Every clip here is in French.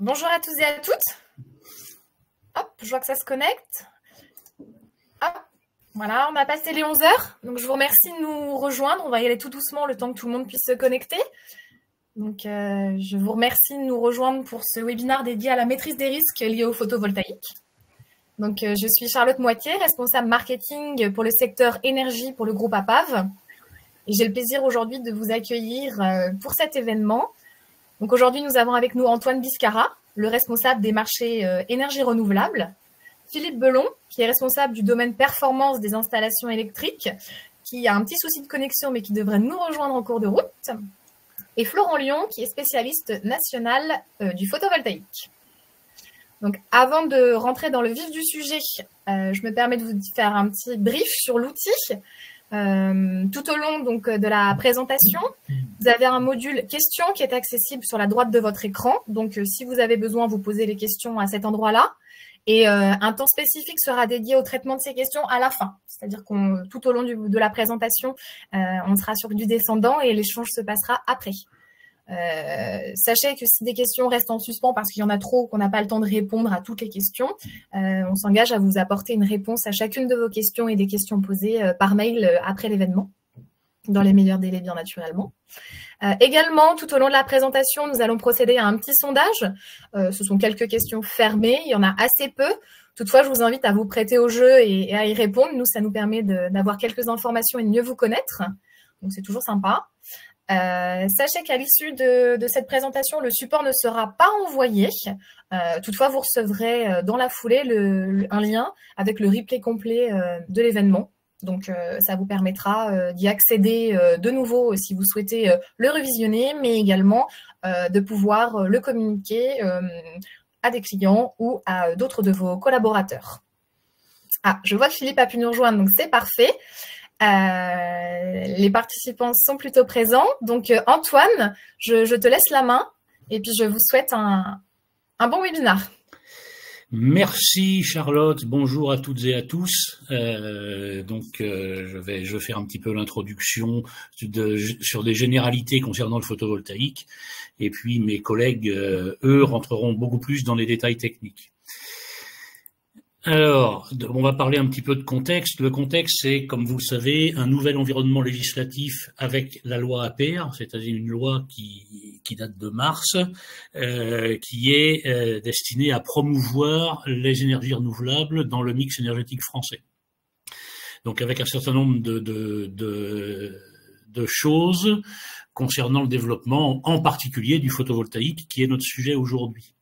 Bonjour à tous et à toutes. Hop, je vois que ça se connecte. Hop, voilà, on a passé les 11 heures. Donc, je vous remercie de nous rejoindre. On va y aller tout doucement le temps que tout le monde puisse se connecter. Donc, euh, je vous remercie de nous rejoindre pour ce webinaire dédié à la maîtrise des risques liés au photovoltaïque. Donc, euh, je suis Charlotte Moitié, responsable marketing pour le secteur énergie pour le groupe APAV. J'ai le plaisir aujourd'hui de vous accueillir euh, pour cet événement. Donc, aujourd'hui, nous avons avec nous Antoine Biscara, le responsable des marchés énergie renouvelable. Philippe Belon, qui est responsable du domaine performance des installations électriques, qui a un petit souci de connexion, mais qui devrait nous rejoindre en cours de route. Et Florent Lyon, qui est spécialiste national euh, du photovoltaïque. Donc, avant de rentrer dans le vif du sujet, euh, je me permets de vous faire un petit brief sur l'outil. Euh, tout au long donc de la présentation, vous avez un module questions qui est accessible sur la droite de votre écran. Donc, si vous avez besoin, vous posez les questions à cet endroit-là. Et euh, un temps spécifique sera dédié au traitement de ces questions à la fin. C'est-à-dire qu'on tout au long de la présentation, euh, on sera sur du descendant et l'échange se passera après. Euh, sachez que si des questions restent en suspens parce qu'il y en a trop, qu'on n'a pas le temps de répondre à toutes les questions, on s'engage à vous apporter une réponse à chacune de vos questions et des questions posées par mail après l'événement, dans les meilleurs délais bien naturellement. Euh, également, tout au long de la présentation, nous allons procéder à un petit sondage. Euh, ce sont quelques questions fermées, il y en a assez peu. Toutefois, je vous invite à vous prêter au jeu et, à y répondre. Nous, ça nous permet d'avoir quelques informations et de mieux vous connaître. Donc, c'est toujours sympa. Euh, sachez qu'à l'issue de, cette présentation, le support ne sera pas envoyé. toutefois, vous recevrez dans la foulée un lien avec le replay complet de l'événement. Donc, euh, ça vous permettra euh, d'y accéder euh, de nouveau si vous souhaitez le revisionner, mais également de pouvoir le communiquer à des clients ou à d'autres de vos collaborateurs. Ah, je vois que Philippe a pu nous rejoindre, donc c'est parfait. Les participants sont plutôt présents. Donc, Antoine, je, te laisse la main et puis je vous souhaite un, un bon webinaire. Merci Charlotte, bonjour à toutes et à tous. Euh, donc euh, je, vais, je vais faire un petit peu l'introduction de, sur des généralités concernant le photovoltaïque et puis mes collègues, euh, eux, rentreront beaucoup plus dans les détails techniques. Alors, on va parler un petit peu de contexte. Le contexte, c'est, comme vous le savez, un nouvel environnement législatif avec la loi APR, c'est-à-dire une loi qui, date de mars, euh, qui est euh, destinée à promouvoir les énergies renouvelables dans le mix énergétique français. Donc, avec un certain nombre de choses concernant le développement, en particulier du photovoltaïque, qui est notre sujet aujourd'hui.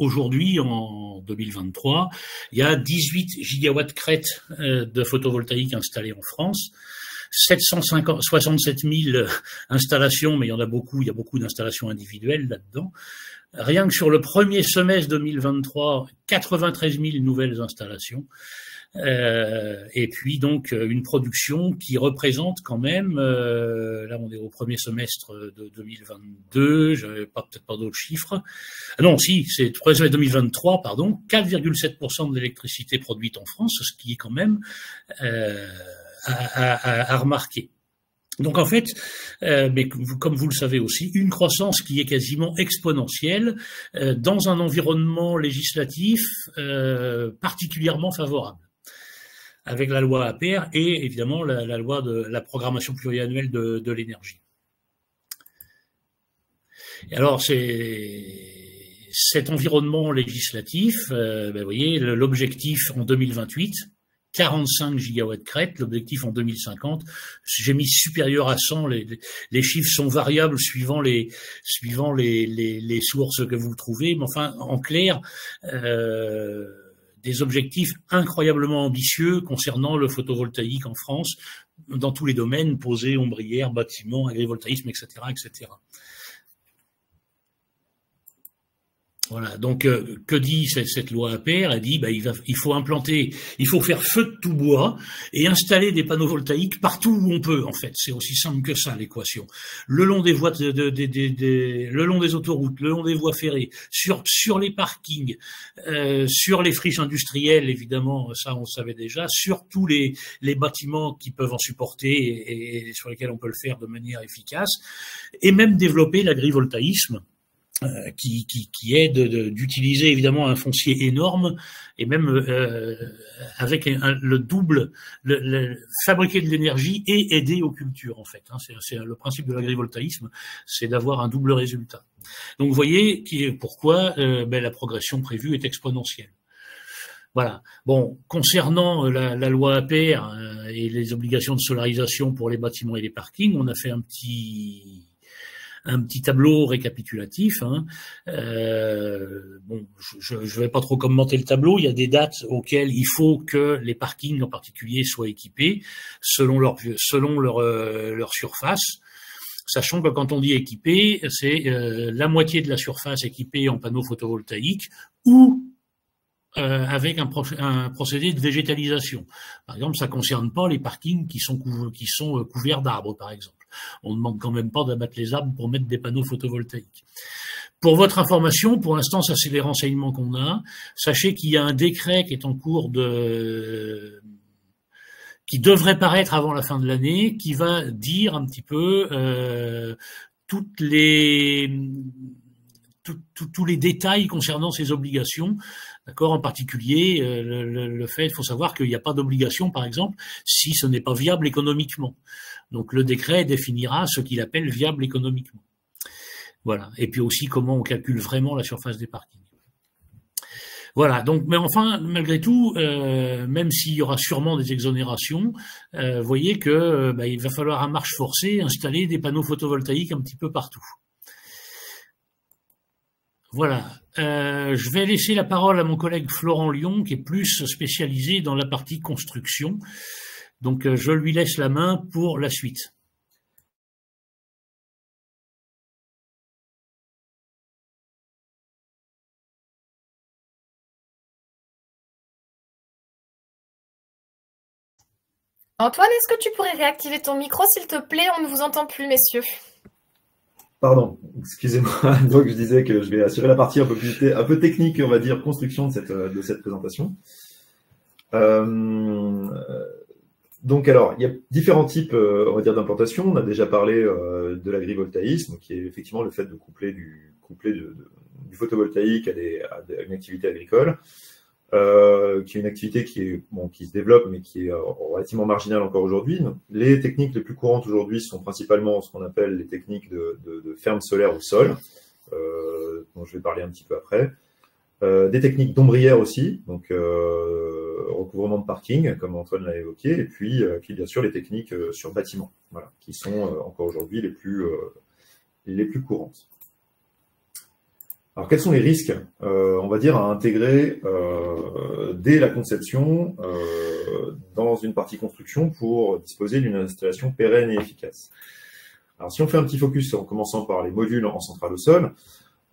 Aujourd'hui, en 2023, il y a 18 gigawatts crête euh, de photovoltaïque installés en France. 767 000 installations, mais il y en a beaucoup, il y a beaucoup d'installations individuelles là-dedans. Rien que sur le premier semestre 2023, 93 000 nouvelles installations. Euh, et puis donc euh, une production qui représente quand même, euh, là on est au premier semestre de 2022, j'avais pas peut-être pas d'autres chiffres. Ah non, si, c'est premier semestre 2023, pardon, 4,7% de l'électricité produite en France, ce qui est quand même euh, à, à, à, remarquer. Donc en fait, euh, mais comme vous le savez aussi, une croissance qui est quasiment exponentielle euh, dans un environnement législatif euh, particulièrement favorable avec la loi APR et évidemment la, loi de la programmation pluriannuelle de, de l'énergie. alors cet environnement législatif, euh, ben, vous voyez, l'objectif en 2028, 45 gigawatts crête, l'objectif en 2050, j'ai mis supérieur à 100, les, les, chiffres sont variables suivant les suivant les, les, les, sources que vous trouvez, mais enfin en clair, euh, des objectifs incroyablement ambitieux concernant le photovoltaïque en France, dans tous les domaines, posés, ombrières, bâtiments, agrivoltaïsme, etc., etc. Voilà. Donc, euh, que dit cette, loi APR Elle dit, bah, il, va, il faut implanter, il faut faire feu de tout bois et installer des panneaux voltaïques partout où on peut. En fait, c'est aussi simple que ça l'équation. Le long des voies, de, de, de, le long des autoroutes, le long des voies ferrées, sur sur les parkings, euh, sur les friches industrielles, évidemment, ça on savait déjà, sur tous les les bâtiments qui peuvent en supporter et, et sur lesquels on peut le faire de manière efficace, et même développer l'agrivoltaïsme qui, qui, qui, est d'utiliser évidemment un foncier énorme et même euh, avec le double, le, fabriquer de l'énergie et aider aux cultures en fait. Hein. C'est le principe de l'agrivoltaïsme, c'est d'avoir un double résultat. Donc vous voyez qui pourquoi euh, ben, la progression prévue est exponentielle. Voilà. Bon, concernant la, la loi APR et les obligations de solarisation pour les bâtiments et les parkings, on a fait un petit un petit tableau récapitulatif. Hein. Euh, bon, je ne vais pas trop commenter le tableau. Il y a des dates auxquelles il faut que les parkings en particulier soient équipés selon leur selon leur, euh, leur surface. Sachant que quand on dit équipé, c'est euh, la moitié de la surface équipée en panneaux photovoltaïques ou euh, avec un, procédé de végétalisation. Par exemple, ça concerne pas les parkings qui sont, qui sont euh, couverts d'arbres, par exemple. On ne demande quand même pas d'abattre les arbres pour mettre des panneaux photovoltaïques. Pour votre information, pour l'instant, ça c'est les renseignements qu'on a. Sachez qu'il y a un décret qui est en cours de qui devrait paraître avant la fin de l'année, qui va dire un petit peu euh, les tous les détails concernant ces obligations. D'accord En particulier, euh, le, le, fait, il faut savoir qu'il n'y a pas d'obligation, par exemple, si ce n'est pas viable économiquement. Donc le décret définira ce qu'il appelle viable économiquement. Voilà. Et puis aussi comment on calcule vraiment la surface des parkings. Voilà. Donc, mais enfin, malgré tout, euh, même s'il y aura sûrement des exonérations, euh, voyez que euh, bah, il va falloir à marche forcée installer des panneaux photovoltaïques un petit peu partout. Voilà. Euh, je vais laisser la parole à mon collègue Florent Lyon, qui est plus spécialisé dans la partie construction. Donc, euh, je lui laisse la main pour la suite. Antoine, est-ce que tu pourrais réactiver ton micro, s'il te plaît? On ne vous entend plus, messieurs. Pardon, excusez-moi. Donc je disais que je vais assurer la partie un peu, plus un peu technique, on va dire, construction de cette, de cette présentation. Euh, donc alors, il y a différents types, euh, on va dire, d'implantation. On a déjà parlé euh, de l'agrivoltaïsme, qui est effectivement le fait de coupler du, coupler du photovoltaïque à, des, à, une activité agricole. Euh, qui est une activité qui, est, bon, qui se développe, mais qui est relativement marginale encore aujourd'hui. Les techniques les plus courantes aujourd'hui sont principalement ce qu'on appelle les techniques de, de, ferme solaire au sol, dont je vais parler un petit peu après. Euh, des techniques d'ombrière aussi, donc euh, recouvrement de parking, comme Antoine l'a évoqué, et puis, puis bien sûr les techniques sur bâtiment, qui sont encore aujourd'hui les plus les plus courantes. Alors, quels sont les risques, euh, on va dire, à intégrer euh, dès la conception euh, dans une partie construction pour disposer d'une installation pérenne et efficace? Alors, si on fait un petit focus en commençant par les modules en centrale au sol,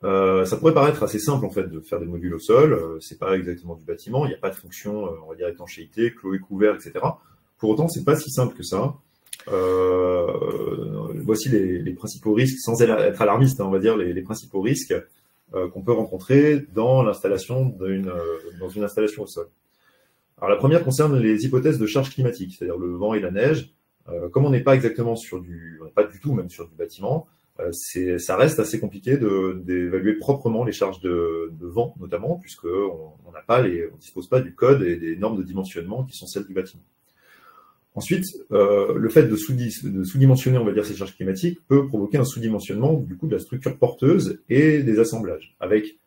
ça pourrait paraître assez simple en fait de faire des modules au sol. c'est pas exactement du bâtiment, il n'y a pas de fonction, on va dire étanchéité, clos et couvert, etc. Pour autant, c'est pas si simple que ça. voici les, principaux risques, sans être alarmiste, hein, on va dire les principaux risques euh, qu'on peut rencontrer dans l'installation d'une euh, dans une installation au sol. Alors la première concerne les hypothèses de charge climatique, c'est-à-dire le vent et la neige. Euh, comme on n'est pas exactement sur du, pas du tout même sur du bâtiment, c'est, ça reste assez compliqué d'évaluer proprement les charges de, de vent, notamment, puisque on n'a pas les, on dispose pas du code et des normes de dimensionnement qui sont celles du bâtiment. Ensuite, euh, le fait de, sous-dimensionner, on va dire, ces charges climatiques peut provoquer un sous-dimensionnement du coup de la structure porteuse et des assemblages. Avec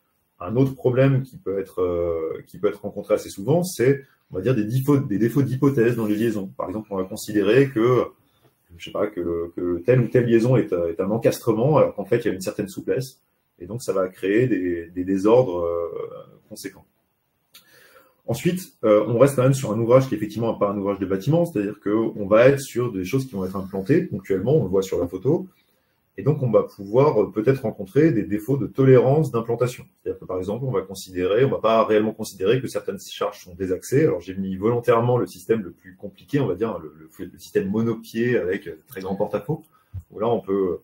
un autre problème qui peut être euh, qui peut être rencontré assez souvent, c'est on va dire des défauts des défauts d'hypothèse dans les liaisons. Par exemple, on va considérer que je sais pas que, telle ou telle liaison est, est, un encastrement, alors qu'en fait il y a une certaine souplesse, et donc ça va créer des, désordres euh, conséquents. Ensuite, euh, on reste quand même sur un ouvrage qui effectivement pas un ouvrage de bâtiment, c'est-à-dire qu'on va être sur des choses qui vont être implantées ponctuellement, on le voit sur la photo, et donc on va pouvoir euh, peut-être rencontrer des défauts de tolérance d'implantation. C'est-à-dire que par exemple, on va considérer, on va pas réellement considérer que certaines charges sont désaxées. Alors j'ai mis volontairement le système le plus compliqué, on va dire le, système monopied avec très grand porte-à-faux, là on peut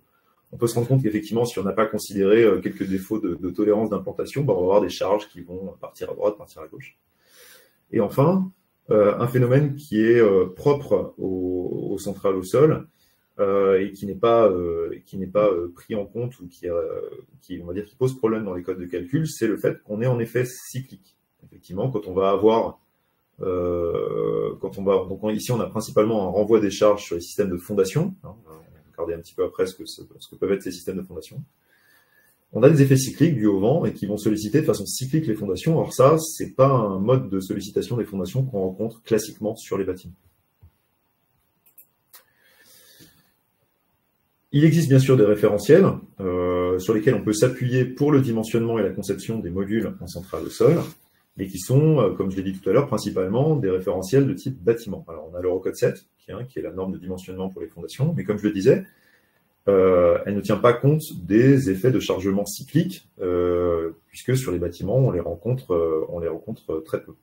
on peut se rendre compte qu'effectivement, si on n'a pas considéré euh, quelques défauts de, tolérance d'implantation, bah, on va avoir des charges qui vont partir à droite, partir à gauche. Et enfin, euh, un phénomène qui est propre aux, centrales au sol, et qui n'est pas, qui n'est pas pris en compte ou qui, qui, on va dire, qui pose problème dans les codes de calcul, c'est le fait qu'on est en effet cyclique. Effectivement, quand on va avoir quand on va, donc ici on a principalement un renvoi des charges sur les systèmes de fondation. Hein, on va regarder un petit peu après ce que, ce que peuvent être ces systèmes de fondation on a des effets cycliques dus au vent et qui vont solliciter de façon cyclique les fondations. Or ça, c'est pas un mode de sollicitation des fondations qu'on rencontre classiquement sur les bâtiments. Il existe bien sûr des référentiels euh, sur lesquels on peut s'appuyer pour le dimensionnement et la conception des modules en centrale de sol, mais qui sont, euh, comme je l'ai dit tout à l'heure, principalement des référentiels de type bâtiment. Alors on a l'Eurocode 7, qui, qui est la norme de dimensionnement pour les fondations, mais comme je le disais, euh, elle ne tient pas compte des effets de chargement cyclique, euh, puisque sur les bâtiments, on les rencontre, euh, on les rencontre très peu.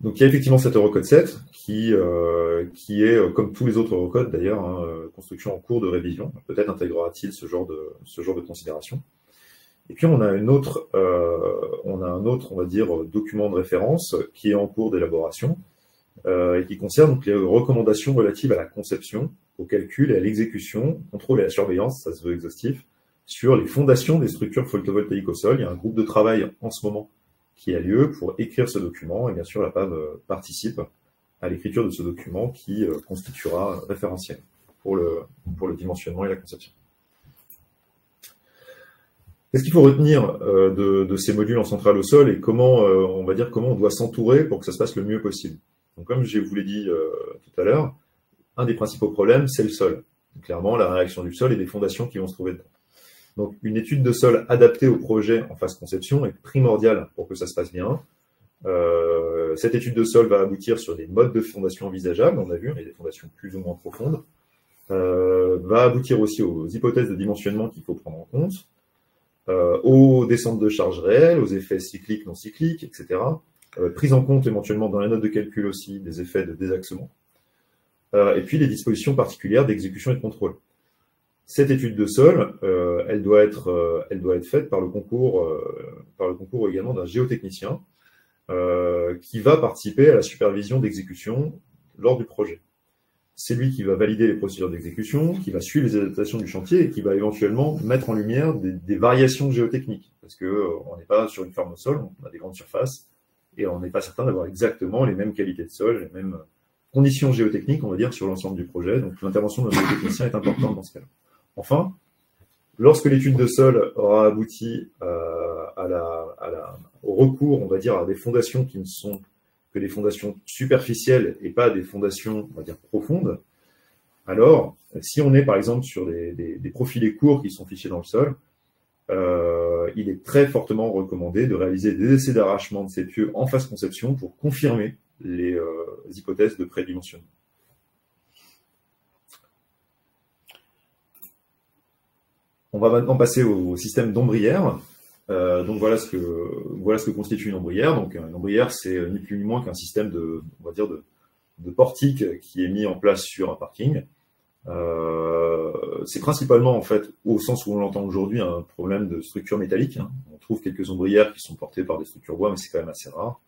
Donc il y a effectivement cet Eurocode 7 qui, qui est, comme tous les autres Eurocodes d'ailleurs, hein, construction en cours de révision. Peut-être intégrera-t-il ce genre de ce genre de considération. Et puis on a une autre, on a un autre, on va dire, document de référence qui est en cours d'élaboration et qui concerne donc les recommandations relatives à la conception, au calcul et à l'exécution, contrôle et à la surveillance, ça se veut exhaustif, sur les fondations des structures photovoltaïques au sol. Il y a un groupe de travail en ce moment qui a lieu pour écrire ce document et bien sûr la PAV euh, participe à l'écriture de ce document qui euh, constituera référentiel pour le, pour le dimensionnement et la conception. Qu'est-ce qu'il faut retenir euh, de, ces modules en centrale au sol et comment, on va dire, comment on doit s'entourer pour que ça se passe le mieux possible? Donc, comme je vous l'ai dit tout à l'heure, un des principaux problèmes, c'est le sol. clairement, la réaction du sol et des fondations qui vont se trouver dedans. Donc, une étude de sol adaptée au projet en phase conception est primordiale pour que ça se passe bien. Euh, cette étude de sol va aboutir sur des modes de fondation envisageables, on a vu, a des fondations plus ou moins profondes. Euh, va aboutir aussi aux hypothèses de dimensionnement qu'il faut prendre en compte, euh, aux descentes de charges réelles, aux effets cycliques, non cycliques, etc. prise en compte éventuellement dans la note de calcul aussi des effets de désaxement. Et puis les dispositions particulières d'exécution et de contrôle. Cette étude de sol, euh, elle, doit être, euh, elle doit être faite par le concours, par le concours également d'un géotechnicien qui va participer à la supervision d'exécution lors du projet. C'est lui qui va valider les procédures d'exécution, qui va suivre les adaptations du chantier et qui va éventuellement mettre en lumière des, variations géotechniques. Parce que on n'est pas sur une ferme au sol, on a des grandes surfaces et on n'est pas certain d'avoir exactement les mêmes qualités de sol, les mêmes, conditions géotechniques, on va dire, sur l'ensemble du projet. Donc l'intervention d'un géotechnicien est importante dans ce cas-là. Enfin, lorsque l'étude de sol aura abouti euh, au recours, on va dire, à des fondations qui ne sont que des fondations superficielles et pas des fondations, on va dire, profondes, alors, si on est par exemple sur des, des, profilés courts qui sont fichés dans le sol, euh, il est très fortement recommandé de réaliser des essais d'arrachement de ces pieux en phase conception pour confirmer les euh, hypothèses de prédimensionnement. On va maintenant passer au système d'ombrière. Euh, donc voilà ce que voilà ce que constitue une ombrière. Donc une ombrière, c'est ni plus ni moins qu'un système de on va dire de, portique qui est mis en place sur un parking. Euh, c'est principalement en fait au sens où on l'entend aujourd'hui un problème de structure métallique. Hein. On trouve quelques ombrières qui sont portées par des structures bois, mais c'est quand même assez rare.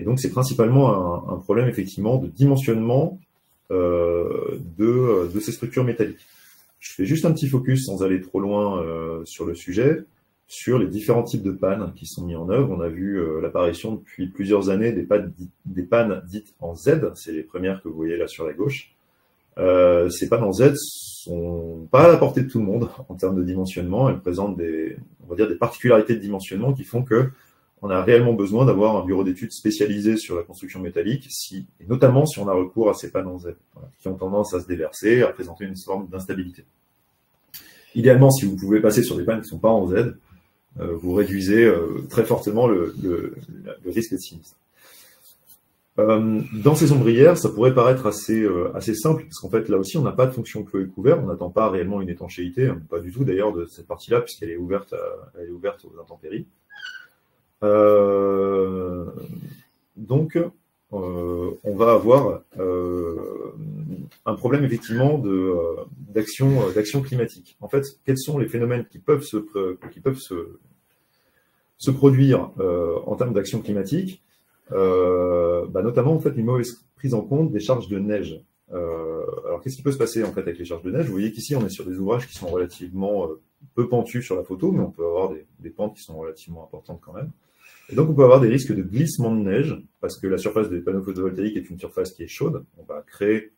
Et donc, c'est principalement un, problème, effectivement, de dimensionnement euh, de, ces structures métalliques. Je fais juste un petit focus, sans aller trop loin euh, sur le sujet, sur les différents types de pannes qui sont mis en œuvre. On a vu euh, l'apparition depuis plusieurs années des pannes, des pannes dites en Z, c'est les premières que vous voyez là sur la gauche. ces pannes en Z sont pas à la portée de tout le monde en termes de dimensionnement. Elles présentent des, on va dire, des particularités de dimensionnement qui font que on a réellement besoin d'avoir un bureau d'études spécialisé sur la construction métallique, et notamment si on a recours à ces panneaux Z, qui ont tendance à se déverser, à présenter une forme d'instabilité. Idéalement, si vous pouvez passer sur des pannes qui ne sont pas en Z, euh, vous réduisez euh, très fortement le, risque de sinistre. Euh, dans ces ombrières, ça pourrait paraître assez, simple, parce qu'en fait, là aussi, on n'a pas de fonction clos et couvert, on n'attend pas réellement une étanchéité, hein, pas du tout d'ailleurs de cette partie-là, puisqu'elle est ouverte aux intempéries. Euh, donc, euh, on va avoir euh, un problème effectivement d'action climatique. En fait, quels sont les phénomènes qui peuvent se produire en termes d'action climatique, bah, notamment en fait une mauvaise prise en compte des charges de neige. alors, qu'est-ce qui peut se passer en fait avec les charges de neige? Vous voyez qu'ici, on est sur des ouvrages qui sont relativement peu pentus sur la photo, mais on peut avoir des, pentes qui sont relativement importantes quand même. Et donc, on peut avoir des risques de glissement de neige, parce que la surface des panneaux photovoltaïques est une surface qui est chaude. On va créer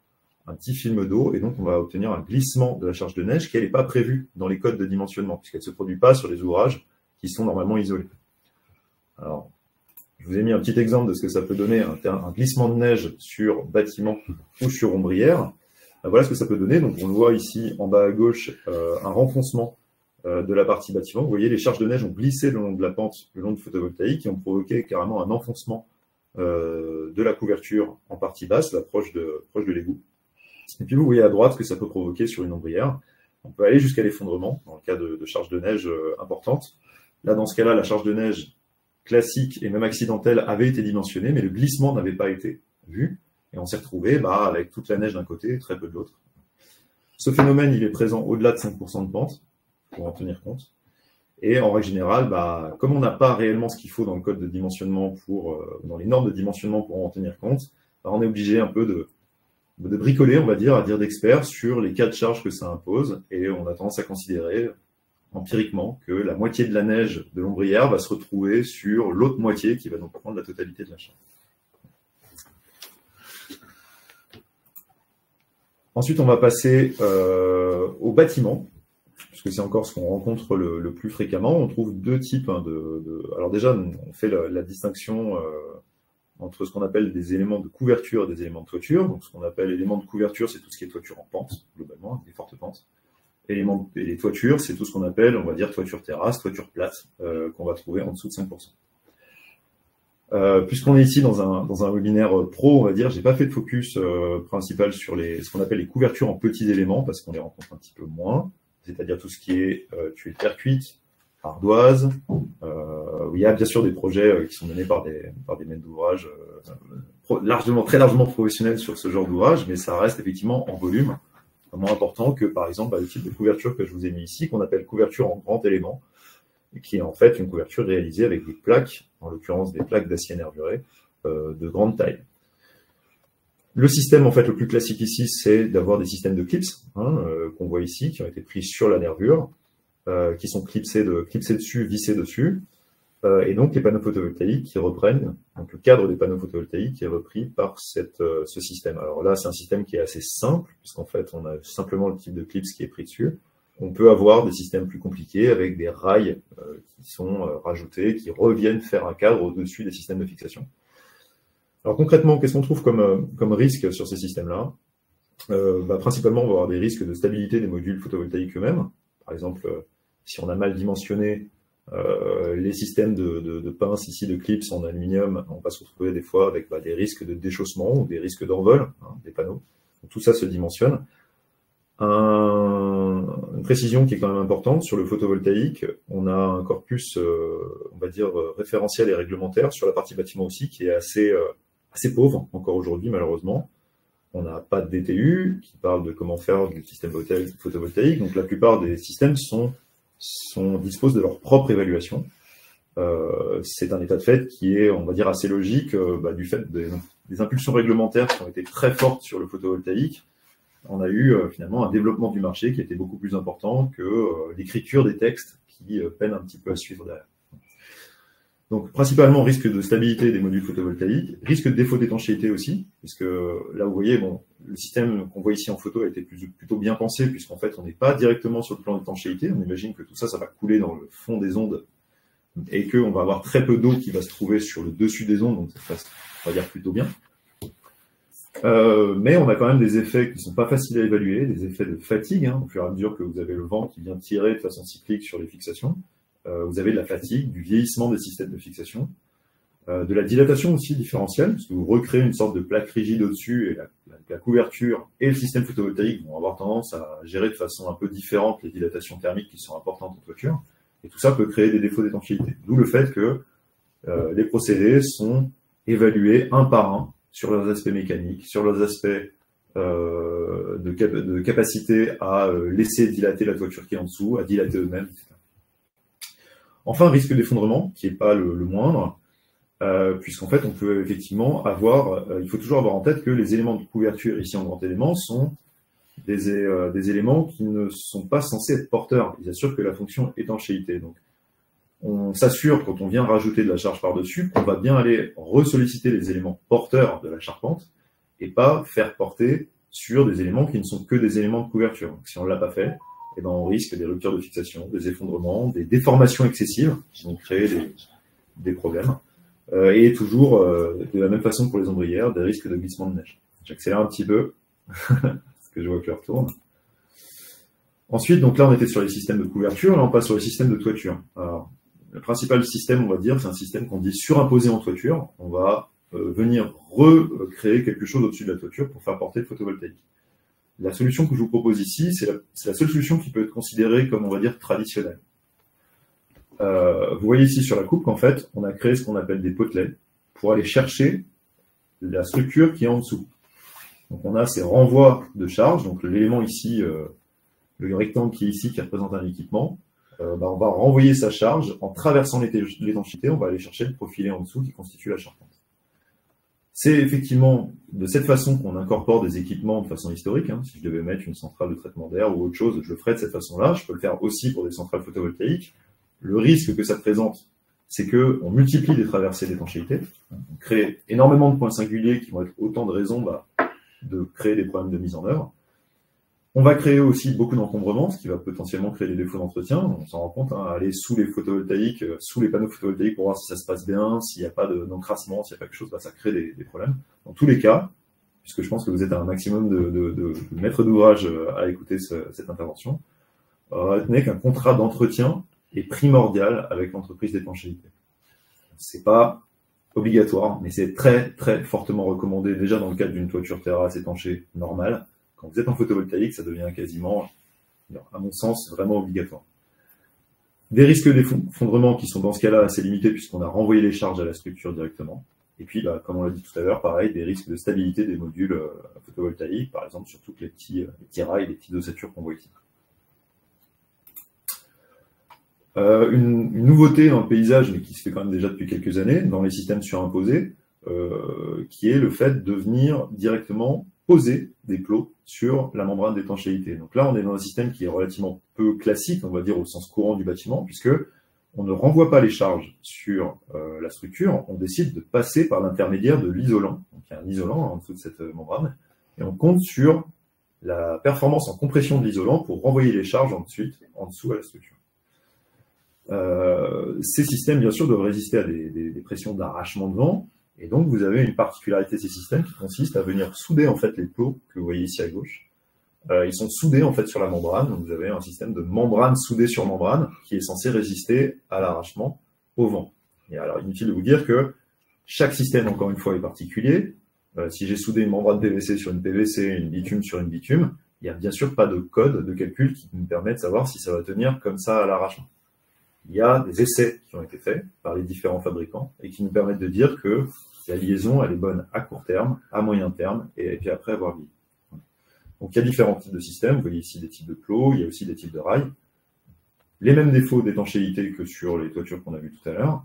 un petit film d'eau, et donc on va obtenir un glissement de la charge de neige qui n'est pas prévue dans les codes de dimensionnement, puisqu'elle ne se produit pas sur les ouvrages qui sont normalement isolés. Alors, je vous ai mis un petit exemple de ce que ça peut donner, un, glissement de neige sur bâtiment ou sur ombrière. Ben, voilà ce que ça peut donner. Donc on voit ici en bas à gauche, euh, un renfoncement de la partie bâtiment. Vous voyez, les charges de neige ont glissé le long de la pente, le long de photovoltaïque, et ont provoqué carrément un enfoncement euh, de la couverture en partie basse, là, proche de, l'égout. Et puis vous voyez à droite ce que ça peut provoquer sur une ombrière. On peut aller jusqu'à l'effondrement dans le cas de, de charge de neige euh, importante. Là, dans ce cas-là, la charge de neige classique et même accidentelle avait été dimensionnée, mais le glissement n'avait pas été vu. Et on s'est retrouvé bah, avec toute la neige d'un côté et très peu de l'autre. Ce phénomène, il est présent au-delà de 5% de pente, pour en tenir compte. Et en règle générale, bah, comme on n'a pas réellement ce qu'il faut dans le code de dimensionnement pour, euh, dans les normes de dimensionnement pour en tenir compte, bah, on est obligé un peu de, bricoler, on va dire, à dire d'experts sur les cas de charge que ça impose. Et on a tendance à considérer empiriquement que la moitié de la neige de l'ombrière va se retrouver sur l'autre moitié qui va donc prendre la totalité de la charge. Ensuite, on va passer euh, au bâtiment, puisque c'est encore ce qu'on rencontre le, plus fréquemment. On trouve deux types hein, de, Alors déjà, on fait la, distinction euh, entre ce qu'on appelle des éléments de couverture et des éléments de toiture. Donc, ce qu'on appelle éléments de couverture, c'est tout ce qui est toiture en pente, globalement, des fortes pentes. Et les toitures, c'est tout ce qu'on appelle, on va dire, toiture terrasse, toiture plate, euh, qu'on va trouver en dessous de 5%. Euh, puisqu'on est ici dans un, dans un webinaire pro, on va dire, j'ai pas fait de focus principal sur les, ce qu'on appelle les couvertures en petits éléments, parce qu'on les rencontre un petit peu moins, c'est-à-dire tout ce qui est euh, tuile terre cuite, ardoise. Euh, il y a bien sûr des projets euh, qui sont menés par des, par des maîtres d'ouvrage largement, très largement professionnels sur ce genre d'ouvrage, mais ça reste effectivement en volume moins important que par exemple bah, le type de couverture que je vous ai mis ici, qu'on appelle couverture en grand élément, qui est en fait une couverture réalisée avec des plaques, en l'occurrence des plaques d'acier nervuré de grande taille. Le système en fait le plus classique ici, c'est d'avoir des systèmes de clips hein, euh, qu'on voit ici, qui ont été pris sur la nervure, euh, qui sont clipsés, de, clipsés dessus, vissés dessus, euh, et donc les panneaux photovoltaïques qui reprennent, donc le cadre des panneaux photovoltaïques qui est repris par ce système. Alors là, c'est un système qui est assez simple, puisqu'en fait, on a simplement le type de clips qui est pris dessus. On peut avoir des systèmes plus compliqués avec des rails qui sont rajoutés, qui reviennent faire un cadre au-dessus des systèmes de fixation. Alors concrètement, qu'est-ce qu'on trouve comme, comme risque sur ces systèmes-là? Bah, Principalement, on va avoir des risques de stabilité des modules photovoltaïques eux-mêmes. Par exemple, si on a mal dimensionné euh, les systèmes de, de, de, pinces ici, de clips en aluminium, on va se retrouver des fois avec bah, des risques de déchaussement ou des risques d'envol hein, des panneaux. tout ça se dimensionne. Un, une précision qui est quand même importante sur le photovoltaïque, on a un corpus, euh, on va dire, référentiel et réglementaire sur la partie bâtiment aussi qui est assez, euh, assez pauvre encore aujourd'hui malheureusement. On n'a pas de DTU qui parle de comment faire du système photovoltaïque, donc la plupart des systèmes sont sont, disposent de leur propre évaluation. Euh, c'est un état de fait qui est, on va dire, assez logique euh, bah, du fait des, impulsions réglementaires qui ont été très fortes sur le photovoltaïque. On a eu euh, finalement un développement du marché qui était beaucoup plus important que l'écriture des textes qui peinent un petit peu à suivre derrière. Donc, principalement, risque de stabilité des modules photovoltaïques, risque de défaut d'étanchéité aussi, puisque là, vous voyez, bon, le système qu'on voit ici en photo a été plutôt bien pensé, puisqu'en fait, on n'est pas directement sur le plan d'étanchéité. On imagine que tout ça, ça va couler dans le fond des ondes et qu'on va avoir très peu d'eau qui va se trouver sur le dessus des ondes, donc ça passe, on va dire, plutôt bien. Euh, mais on a quand même des effets qui sont pas faciles à évaluer, des effets de fatigue, hein, au fur et à mesure que vous avez le vent qui vient tirer de façon cyclique sur les fixations. Euh, vous avez de la fatigue, du vieillissement des systèmes de fixation, euh, de la dilatation aussi différentielle, parce que vous recréez une sorte de plaque rigide au-dessus et la, couverture et le système photovoltaïque vont avoir tendance à gérer de façon un peu différente les dilatations thermiques qui sont importantes en toiture. Et tout ça peut créer des défauts d'étanchéité. D'où le fait que euh, les procédés sont évalués un par un sur leurs aspects mécaniques, sur leurs aspects de, de, capacité à laisser dilater la toiture qui est en dessous, à dilater eux-mêmes, etc. Enfin, risque d'effondrement, qui n'est pas le, moindre. euh, puisqu'en fait, on peut effectivement avoir, euh, il faut toujours avoir en tête que les éléments de couverture ici en grand élément sont des, euh, éléments qui ne sont pas censés être porteurs. Ils assurent que la fonction étanchéité. Donc, on s'assure quand on vient rajouter de la charge par-dessus qu'on va bien aller ressolliciter les éléments porteurs de la charpente et pas faire porter sur des éléments qui ne sont que des éléments de couverture. Donc, si on ne l'a pas fait, eh ben, on risque des ruptures de fixation, des effondrements, des déformations excessives qui vont créer des, problèmes. Euh, et toujours, euh, de la même façon pour les ombrières, des risques de glissement de neige. J'accélère un petit peu, parce que je vois que je retourne. Ensuite, donc là, on était sur les systèmes de couverture, là, on passe sur les systèmes de toiture. Alors, le principal système, on va dire, c'est un système qu'on dit surimposé en toiture. On va euh, venir recréer quelque chose au-dessus de la toiture pour faire porter le photovoltaïque. La solution que je vous propose ici, c'est la, seule solution qui peut être considérée comme, on va dire, traditionnelle. Euh, vous voyez ici sur la coupe qu'en fait, on a créé ce qu'on appelle des potelets pour aller chercher la structure qui est en dessous. Donc on a ces renvois de charge, donc l'élément ici, euh, le rectangle qui est ici, qui représente un équipement, euh, bah, on va renvoyer sa charge en traversant l'étanchéité, on va aller chercher le profilé en dessous qui constitue la charpente. C'est effectivement de cette façon qu'on incorpore des équipements de façon historique. Hein. Si je devais mettre une centrale de traitement d'air ou autre chose, je le ferais de cette façon-là. Je peux le faire aussi pour des centrales photovoltaïques. Le risque que ça présente, c'est que on multiplie les traversées d'étanchéité, on crée énormément de points singuliers qui vont être autant de raisons bah, de créer des problèmes de mise en œuvre. On va créer aussi beaucoup d'encombrements, ce qui va potentiellement créer des défauts d'entretien. On s'en rend compte, hein, aller sous les photovoltaïques, euh, sous les panneaux photovoltaïques pour voir si ça se passe bien, s'il n'y a pas d'encrassement, s'il n'y a pas quelque chose, bah, ça crée des, des, problèmes. Dans tous les cas, puisque je pense que vous êtes un maximum de, de, de, maîtres d'ouvrage euh, à écouter ce, cette intervention, retenez qu'un contrat d'entretien est primordial avec l'entreprise d'étanchéité. C'est pas obligatoire, mais c'est très très fortement recommandé déjà dans le cadre d'une toiture terrasse étanchée normale. Quand vous êtes en photovoltaïque, ça devient quasiment, à mon sens, vraiment obligatoire. Des risques d'effondrement qui sont dans ce cas-là assez limités puisqu'on a renvoyé les charges à la structure directement. Et puis, bah, comme on l'a dit tout à l'heure, pareil, des risques de stabilité des modules euh, photovoltaïques, par exemple, surtout les petits, les petits rails, les petites ossatures qu'on voit ici. Euh, une, nouveauté dans le paysage, mais qui se fait quand même déjà depuis quelques années, dans les systèmes surimposés, euh, qui est le fait de venir directement poser des plots sur la membrane d'étanchéité. Donc là, on est dans un système qui est relativement peu classique, on va dire au sens courant du bâtiment, puisque on ne renvoie pas les charges sur euh, la structure, on décide de passer par l'intermédiaire de l'isolant. Donc il y a un isolant en dessous de cette membrane, et on compte sur la performance en compression de l'isolant pour renvoyer les charges ensuite en dessous à la structure. Euh, ces systèmes, bien sûr, doivent résister à des pressions d'arrachement de vent. Et donc, vous avez une particularité de ces systèmes qui consiste à venir souder en fait les plots que vous voyez ici à gauche. Euh, ils sont soudés en fait sur la membrane. Donc, vous avez un système de membrane soudée sur membrane qui est censé résister à l'arrachement au vent. Et alors, inutile de vous dire que chaque système, encore une fois, est particulier. Euh, si j'ai soudé une membrane PVC sur une PVC, une bitume sur une bitume, il n'y a bien sûr pas de code de calcul qui me permet de savoir si ça va tenir comme ça à l'arrachement il y a des essais qui ont été faits par les différents fabricants et qui nous permettent de dire que la liaison, elle est bonne à court terme, à moyen terme et puis après avoir vie. Donc il y a différents types de systèmes. Vous voyez ici des types de plots, il y a aussi des types de rails. Les mêmes défauts d'étanchéité que sur les toitures qu'on a vues tout à l'heure.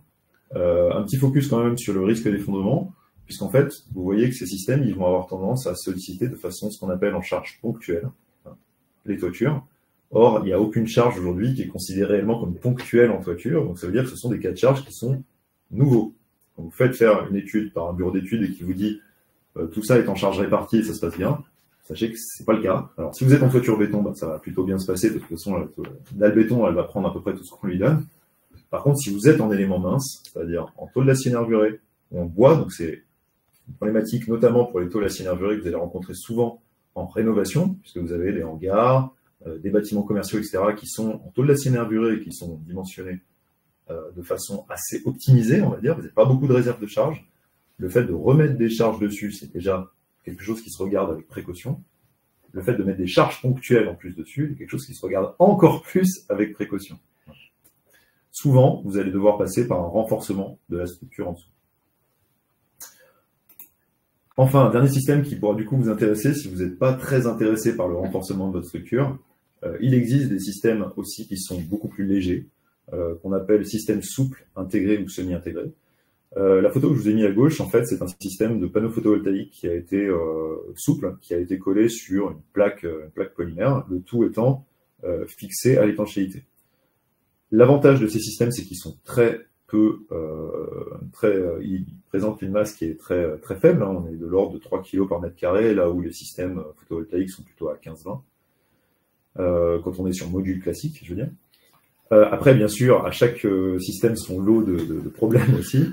Euh, un petit focus quand même sur le risque d'effondrement, puisqu'en fait, vous voyez que ces systèmes, ils vont avoir tendance à solliciter de façon ce qu'on appelle en charge ponctuelle les toitures. Or, il n'y a aucune charge aujourd'hui qui est considérée réellement comme ponctuelle en toiture. Donc, ça veut dire que ce sont des cas de charge qui sont nouveaux. Quand vous faites faire une étude par un bureau d'études et qui vous dit euh, tout ça est en charge répartie et ça se passe bien, sachez que c'est pas le cas. Alors, si vous êtes en toiture béton, bah, ça va plutôt bien se passer. De toute façon, la béton, elle va prendre à peu près tout ce qu'on lui donne. Par contre, si vous êtes en élément mince, c'est-à-dire en tôle d'acier nervuré ou en bois, donc c'est une problématique notamment pour les tôles d'acier nervuré que vous allez rencontrer souvent en rénovation, puisque vous avez des hangars, des bâtiments commerciaux, etc., qui sont en tôle d'acier nervuré et qui sont dimensionnés euh, de façon assez optimisée, on va dire. Vous n'avez pas beaucoup de réserve de charge. Le fait de remettre des charges dessus, c'est déjà quelque chose qui se regarde avec précaution. Le fait de mettre des charges ponctuelles en plus dessus, c'est quelque chose qui se regarde encore plus avec précaution. Souvent, vous allez devoir passer par un renforcement de la structure en dessous. Enfin, un dernier système qui pourra du coup vous intéresser si vous n'êtes pas très intéressé par le renforcement de votre structure. Euh, il existe des systèmes aussi qui sont beaucoup plus légers, euh, qu'on appelle systèmes souples, intégrés ou semi-intégrés. la photo que je vous ai mis à gauche, en fait, c'est un système de panneau photovoltaïque qui a été souple, qui a été collé sur une plaque, une plaque polymère, le tout étant fixé à l'étanchéité. L'avantage de ces systèmes, c'est qu'ils sont très euh, très, euh, ils présentent une masse qui est très très faible. Hein. on est de l'ordre de 3 kg par mètre carré, là où les systèmes photovoltaïques sont plutôt à 15-20. Euh, quand on est sur module classique, je veux dire. après, bien sûr, à chaque système son lot de, de, problèmes aussi.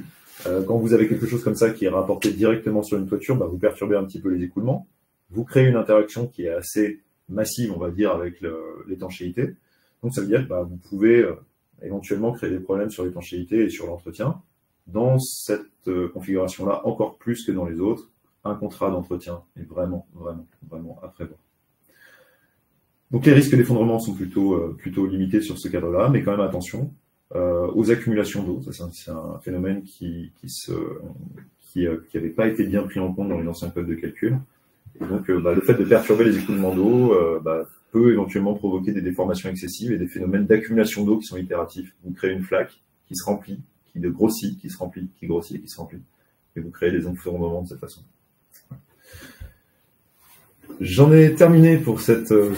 quand vous avez quelque chose comme ça qui est rapporté directement sur une toiture, bah, vous perturbez un petit peu les écoulements. Vous créez une interaction qui est assez massive, on va dire, avec l'étanchéité. Donc ça veut dire que bah, vous pouvez éventuellement créer des problèmes sur l'étanchéité et sur l'entretien. Dans cette euh, configuration-là, encore plus que dans les autres, un contrat d'entretien est vraiment, vraiment, vraiment à prévoir. Donc les risques d'effondrement sont plutôt, euh, plutôt limités sur ce cadre-là, mais quand même attention euh, aux accumulations d'eau. C'est un, phénomène qui qui se qui, avait pas été bien pris en compte dans les anciens codes de calcul. Et donc bah, le fait de perturber les écoulements d'eau bah, peut éventuellement provoquer des déformations excessives et des phénomènes d'accumulation d'eau qui sont itératifs. Vous créez une flaque qui se remplit, qui grossit, qui se remplit, qui grossit et qui se remplit. Et vous créez des enfouissements de cette façon. J'en ai terminé pour cette, euh,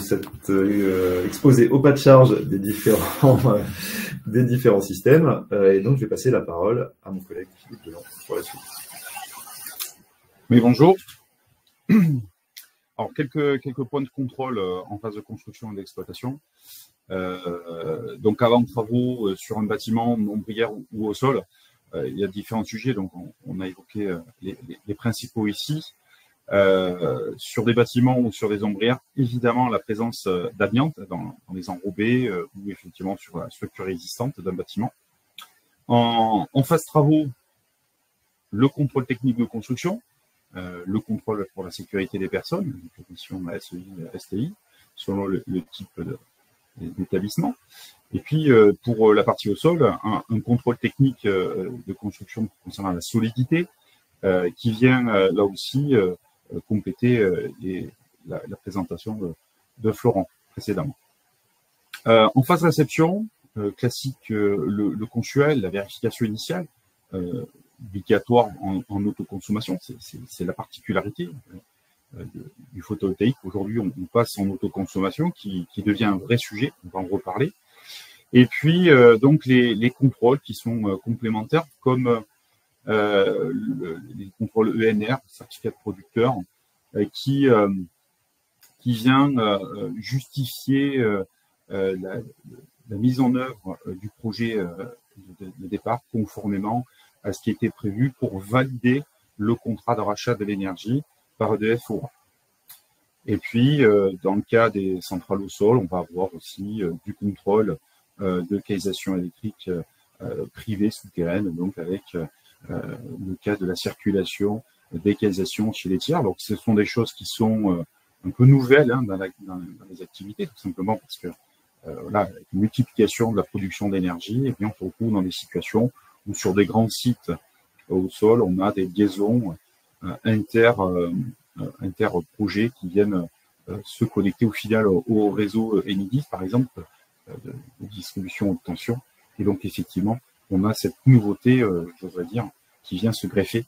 euh, exposé au pas de charge des différents, des différents systèmes. Euh, et donc, je vais passer la parole à mon collègue Philippe pour la suite. Oui, bonjour. Alors, quelques, quelques points de contrôle euh, en phase de construction et d'exploitation. Euh, donc, avant travaux euh, sur un bâtiment, ombrière ou, au sol, il y a différents sujets. Donc, on, a évoqué les, principaux ici. sur des bâtiments ou sur des ombrières, évidemment, la présence d'amiante dans, les enrobés ou effectivement sur la structure existante d'un bâtiment. En, en phase travaux, le contrôle technique de construction, le contrôle pour la sécurité des personnes, une commission SEI, STI, selon le, type d'établissement. Et puis, euh, pour la partie au sol, un, contrôle technique euh, de construction concernant la solidité, qui vient là aussi compléter la, présentation de, Florent précédemment. en phase réception, classique, le, le, consuel, la vérification initiale, obligatoire en, autoconsommation, c'est la particularité euh, du photovoltaïque. Aujourd'hui, on, passe en autoconsommation qui, devient un vrai sujet, on va en reparler. Et puis, euh, donc, les, les, contrôles qui sont euh, complémentaires, comme le, les contrôles ENR, certificat de producteur, qui, qui vient justifier la, mise en œuvre du projet de départ conformément à ce qui était prévu pour valider le contrat de rachat de l'énergie par EDF. Et puis, euh, dans le cas des centrales au sol, on va avoir aussi euh, du contrôle euh, de localisation électrique privée souterraine, donc avec le cas de la circulation des localisation chez les tiers. Donc, ce sont des choses qui sont un peu nouvelles hein, dans, les activités, tout simplement parce que là, une multiplication de la production d'énergie, et bien on se retrouve dans des situations ou sur des grands sites au sol, on a des liaisons euh, inter, euh, inter projets qui viennent euh, se connecter au final au réseau Enidis, par exemple, de, distribution haute tension. Et donc, effectivement, on a cette nouveauté, j'oserais dire, qui vient se greffer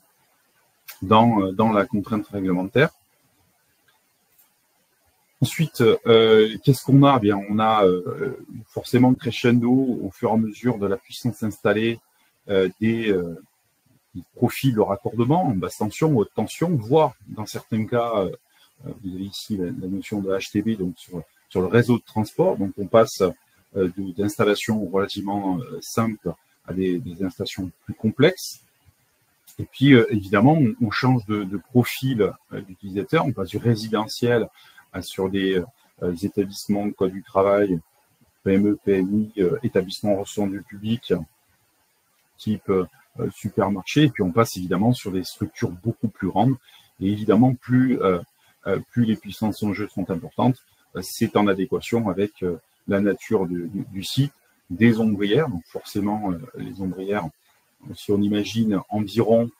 dans, dans la contrainte réglementaire. Ensuite, qu'est-ce qu'on a? Eh Bien, on a forcément crescendo au fur et à mesure de la puissance installée euh, des, euh, profils de raccordement en basse tension, haute tension, voire dans certains cas, euh, vous avez ici la, notion de HTB, donc sur, le réseau de transport. Donc on passe d'installations relativement simples à des, installations plus complexes. Et puis évidemment, on, change de, profil d'utilisateur, on passe du résidentiel sur des, établissements de code du travail, PME, PMI, établissements recevant du public, type euh, supermarché, et puis on passe évidemment sur des structures beaucoup plus grandes, et évidemment plus, euh, euh, les puissances en jeu sont importantes, c'est en adéquation avec la nature du, site, des ombrières, donc forcément les ombrières, si on imagine environ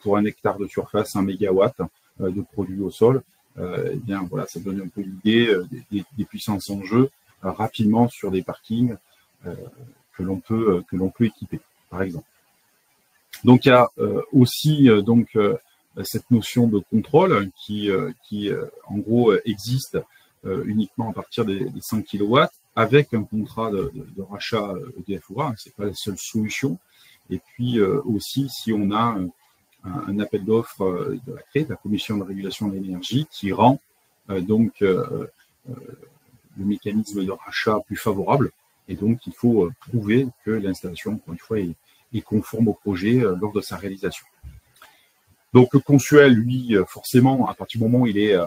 pour un hectare de surface, un mégawatt de produits au sol, eh bien voilà, ça donne un peu l'idée des, puissances en jeu rapidement sur des parkings que l'on peut que l'on peut équiper par exemple. Donc il y a aussi donc cette notion de contrôle qui, qui en gros existe uniquement à partir des, des 100 kW avec un contrat de, rachat EDF-OA, c'est pas la seule solution. Et puis aussi si on a un, un appel d'offres de la CRE, de la Commission de régulation de l'énergie, qui rend donc le mécanisme de rachat plus favorable. Et donc, il faut prouver que l'installation, encore une fois, est, conforme au projet euh, lors de sa réalisation. Donc le consuel, lui, euh, forcément, à partir du moment où euh,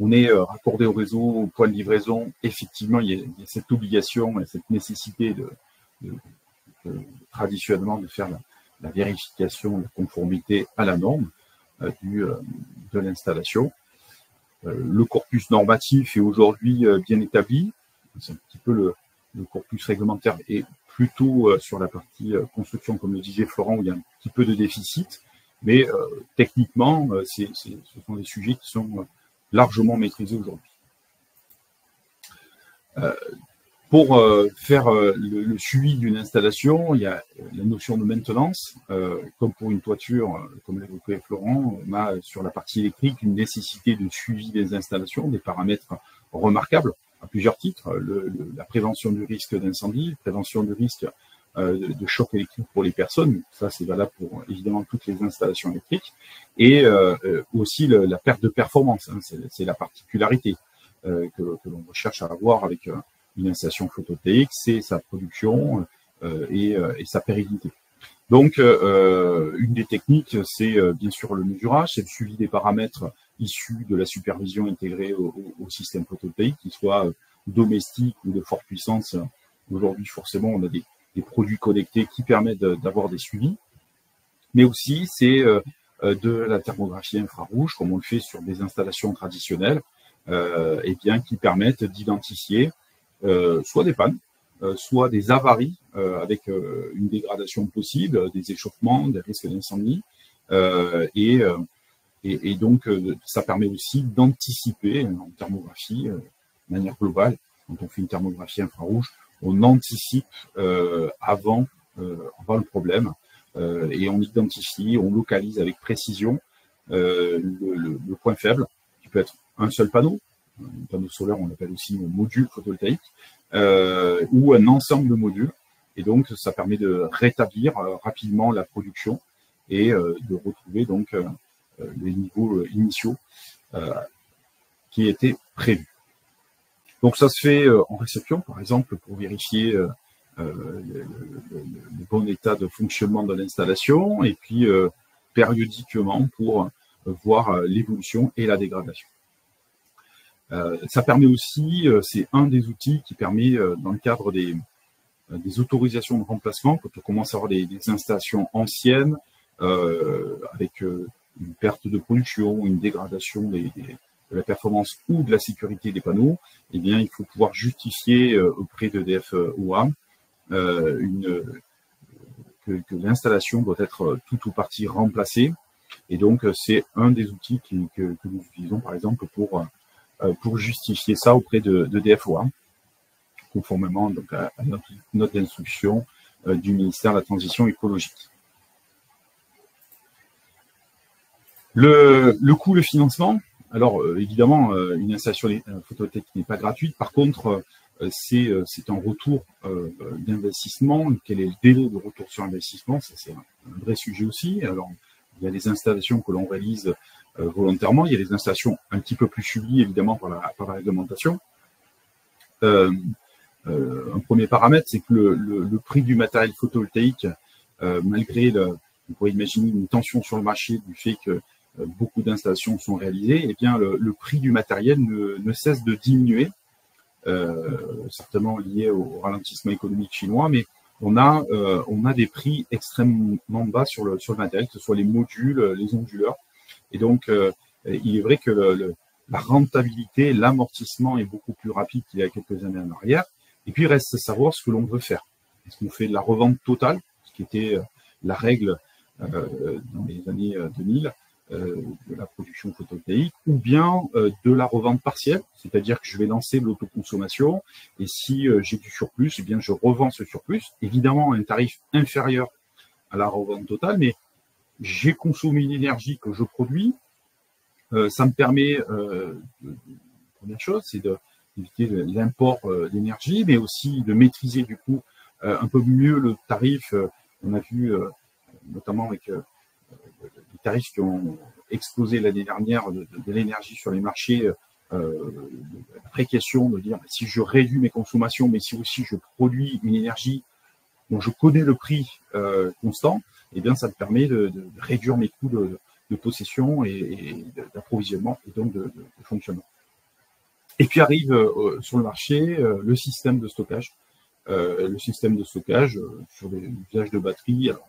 on est raccordé au réseau, au point de livraison, effectivement, il y a, cette obligation et cette nécessité traditionnellement de faire la, vérification de conformité à la norme de l'installation. le corpus normatif est aujourd'hui bien établi. C'est un petit peu le, le corpus réglementaire est plutôt euh, sur la partie euh, construction, comme le disait Florent, où il y a un petit peu de déficit. Mais euh, techniquement, ce sont des sujets qui sont largement maîtrisés aujourd'hui. pour faire le, suivi d'une installation, il y a la notion de maintenance. comme pour une toiture, comme l'évoquait Florent, on a sur la partie électrique une nécessité de suivi des installations, des paramètres remarquables à plusieurs titres. Le, la prévention du risque d'incendie, prévention du risque euh, de, choc électrique pour les personnes, ça c'est valable pour évidemment toutes les installations électriques, et euh, euh aussi le, la perte de performance, hein, c'est la particularité euh, que, que l'on recherche à avoir avec euh, une installation photovoltaïque, c'est sa production et, et, sa pérennité. Donc, euh, une des techniques, c'est bien sûr le mesurage, c'est le suivi des paramètres issus de la supervision intégrée au, système photovoltaïque, qu'il soit euh, domestique ou de forte puissance. Aujourd'hui, forcément, on a des, produits connectés qui permettent d'avoir des suivis. Mais aussi, c'est euh, euh, de la thermographie infrarouge, comme on le fait sur des installations traditionnelles, et bien qui permettent d'identifier soit des pannes, soit des avaries avec une dégradation possible, des échauffements, des risques d'incendie, et et, donc, euh, ça permet aussi d'anticiper en thermographie, euh, de manière globale, quand on fait une thermographie infrarouge, on anticipe euh, avant, avant le problème et on identifie, on localise avec précision le, point faible, qui peut être un seul panneau, un panneau solaire, on l'appelle aussi un module photovoltaïque, ou un ensemble de modules. Et donc, ça permet de rétablir rapidement la production et de retrouver donc euh, les niveaux euh, initiaux euh, qui étaient prévus. Donc ça se fait en réception, par exemple, pour vérifier le, bon état de fonctionnement de l'installation, et puis périodiquement pour voir l'évolution et la dégradation. ça permet aussi, c'est un des outils qui permet, dans le cadre des, des autorisations de remplacement, quand on commence à avoir des, installations anciennes, avec une perte de production, une dégradation de la performance ou de la sécurité des panneaux, eh bien, il faut pouvoir justifier euh, auprès d'EDF OA euh, une, que, l'installation doit être tout ou partie remplacée. Et donc, c'est un des outils que, nous utilisons, par exemple, pour, euh, justifier ça auprès de, de conformément à, notre note d'instruction du ministère de la Transition écologique. Le, coût, le financement, alors euh, évidemment, euh, une installation euh, photovoltaïque n'est pas gratuite. Par contre, c'est un retour d'investissement. Quel est le délai de retour sur investissement? Ça, c'est un, vrai sujet aussi. Alors, il y a des installations que l'on réalise volontairement. Il y a des installations un petit peu plus suivies, évidemment, par la, réglementation. un premier paramètre, c'est que le, prix du matériel photovoltaïque, malgré, le, on pourrait imaginer une tension sur le marché du fait que beaucoup d'installations sont réalisées, eh bien le, prix du matériel ne, cesse de diminuer, euh, certainement lié au ralentissement économique chinois, mais on a, euh, on a des prix extrêmement bas sur le, sur le matériel, que ce soit les modules, les onduleurs. Et donc, il est vrai que la rentabilité, l'amortissement est beaucoup plus rapide qu'il y a quelques années en arrière. Et puis, il reste à savoir ce que l'on veut faire. Est-ce qu'on fait de la revente totale, ce qui était la règle dans les années 2000 euh, de la production photovoltaïque, ou bien euh, de la revente partielle, c'est-à-dire que je vais lancer l'autoconsommation, et si euh, j'ai du surplus, eh bien je revends ce surplus, évidemment à un tarif inférieur à la revente totale, mais j'ai consommé l'énergie que je produis. Euh, ça me permet, euh, première chose, c'est d'éviter l'import euh, d'énergie, mais aussi de maîtriser du coup euh, un peu mieux le tarif. on a vu notamment avec tarifs qui ont explosé l'année dernière de, l'énergie sur les marchés, euh, la question de dire si je réduis mes consommations, mais si aussi je produis une énergie dont je connais le prix euh, constant, eh bien ça me permet de, réduire mes coûts de, possession et, d'approvisionnement et donc de, fonctionnement. Et puis arrive euh, sur le marché euh, le système de stockage. Euh, le système de stockage sur des usages de batteries, alors,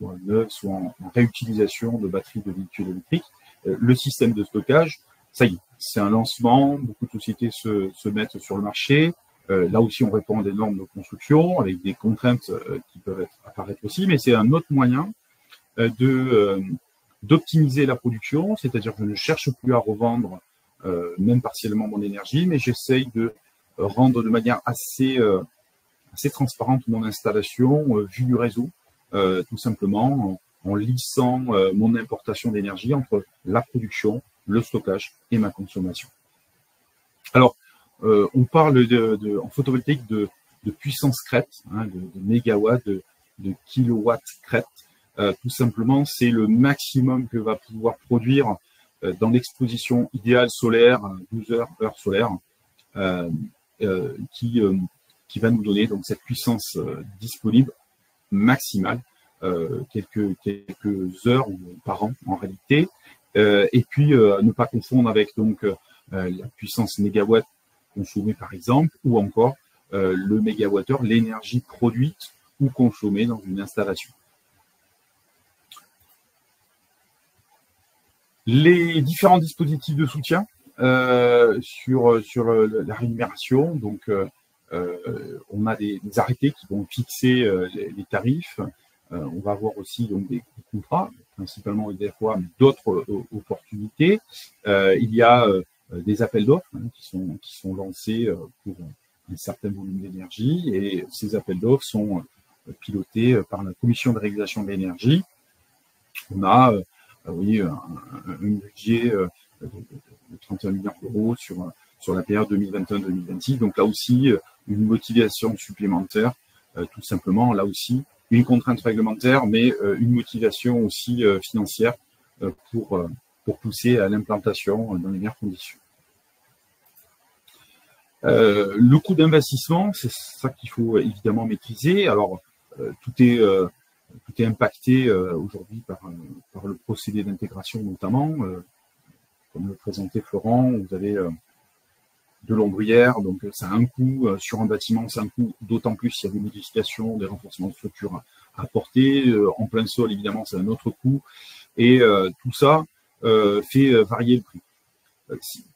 soit neuf, soit en, en, réutilisation de batteries de véhicules électriques. le système de stockage, ça y est, c'est un lancement, beaucoup de sociétés se, mettent sur le marché. Euh, là aussi, on répond à des normes de construction avec des contraintes euh, qui peuvent apparaître aussi, mais c'est un autre moyen euh, euh, d'optimiser la production, c'est-à-dire que je ne cherche plus à revendre euh, même partiellement mon énergie, mais j'essaye de rendre de manière assez assez transparente mon installation vue du réseau, tout simplement en, en lissant mon importation d'énergie entre la production le stockage et ma consommation. Alors, euh, on parle de, en photovoltaïque de, puissance crête, hein, de, mégawatts, de, kilowatts crête. Euh, tout simplement, c'est le maximum que va pouvoir produire euh, dans l'exposition idéale solaire, 12 heures, heure solaire, qui, qui va nous donner donc cette puissance disponible maximale, quelques, quelques heures par an en réalité, euh, et puis euh, ne pas confondre avec donc euh, la puissance mégawatt consommée par exemple, ou encore le mégawattheure, l'énergie produite ou consommée dans une installation. Les différents dispositifs de soutien euh, sur, sur la rémunération, donc euh, on a des, arrêtés qui vont fixer les, les, tarifs. on va avoir aussi donc des contrats principalement des fois, d'autres euh, opportunités. Euh, il y a euh, des appels d'offres hein, qui, sont, lancés pour un certain volume d'énergie et ces appels d'offres sont pilotés par la commission de régulation de l'énergie. On a oui, un, un, budget de, 31 millions d'euros sur, sur la période 2021-2026. Donc là aussi, une motivation supplémentaire, tout simplement, là aussi, une contrainte réglementaire, mais euh, une motivation aussi euh, financière euh, pour, pour pousser à l'implantation dans les meilleures conditions. le coût d'investissement, c'est ça qu'il faut évidemment maîtriser. Alors, tout est tout est impacté aujourd'hui par, par le procédé d'intégration notamment. comme le présentait Florent, vous avez de l'ombrière, donc ça a un coût euh, sur un bâtiment, c'est un coût d'autant plus s'il y a des modifications, des renforcements de structure à. Euh, en plein sol, évidemment, c'est un autre coût. Et euh, tout ça fait varier le prix.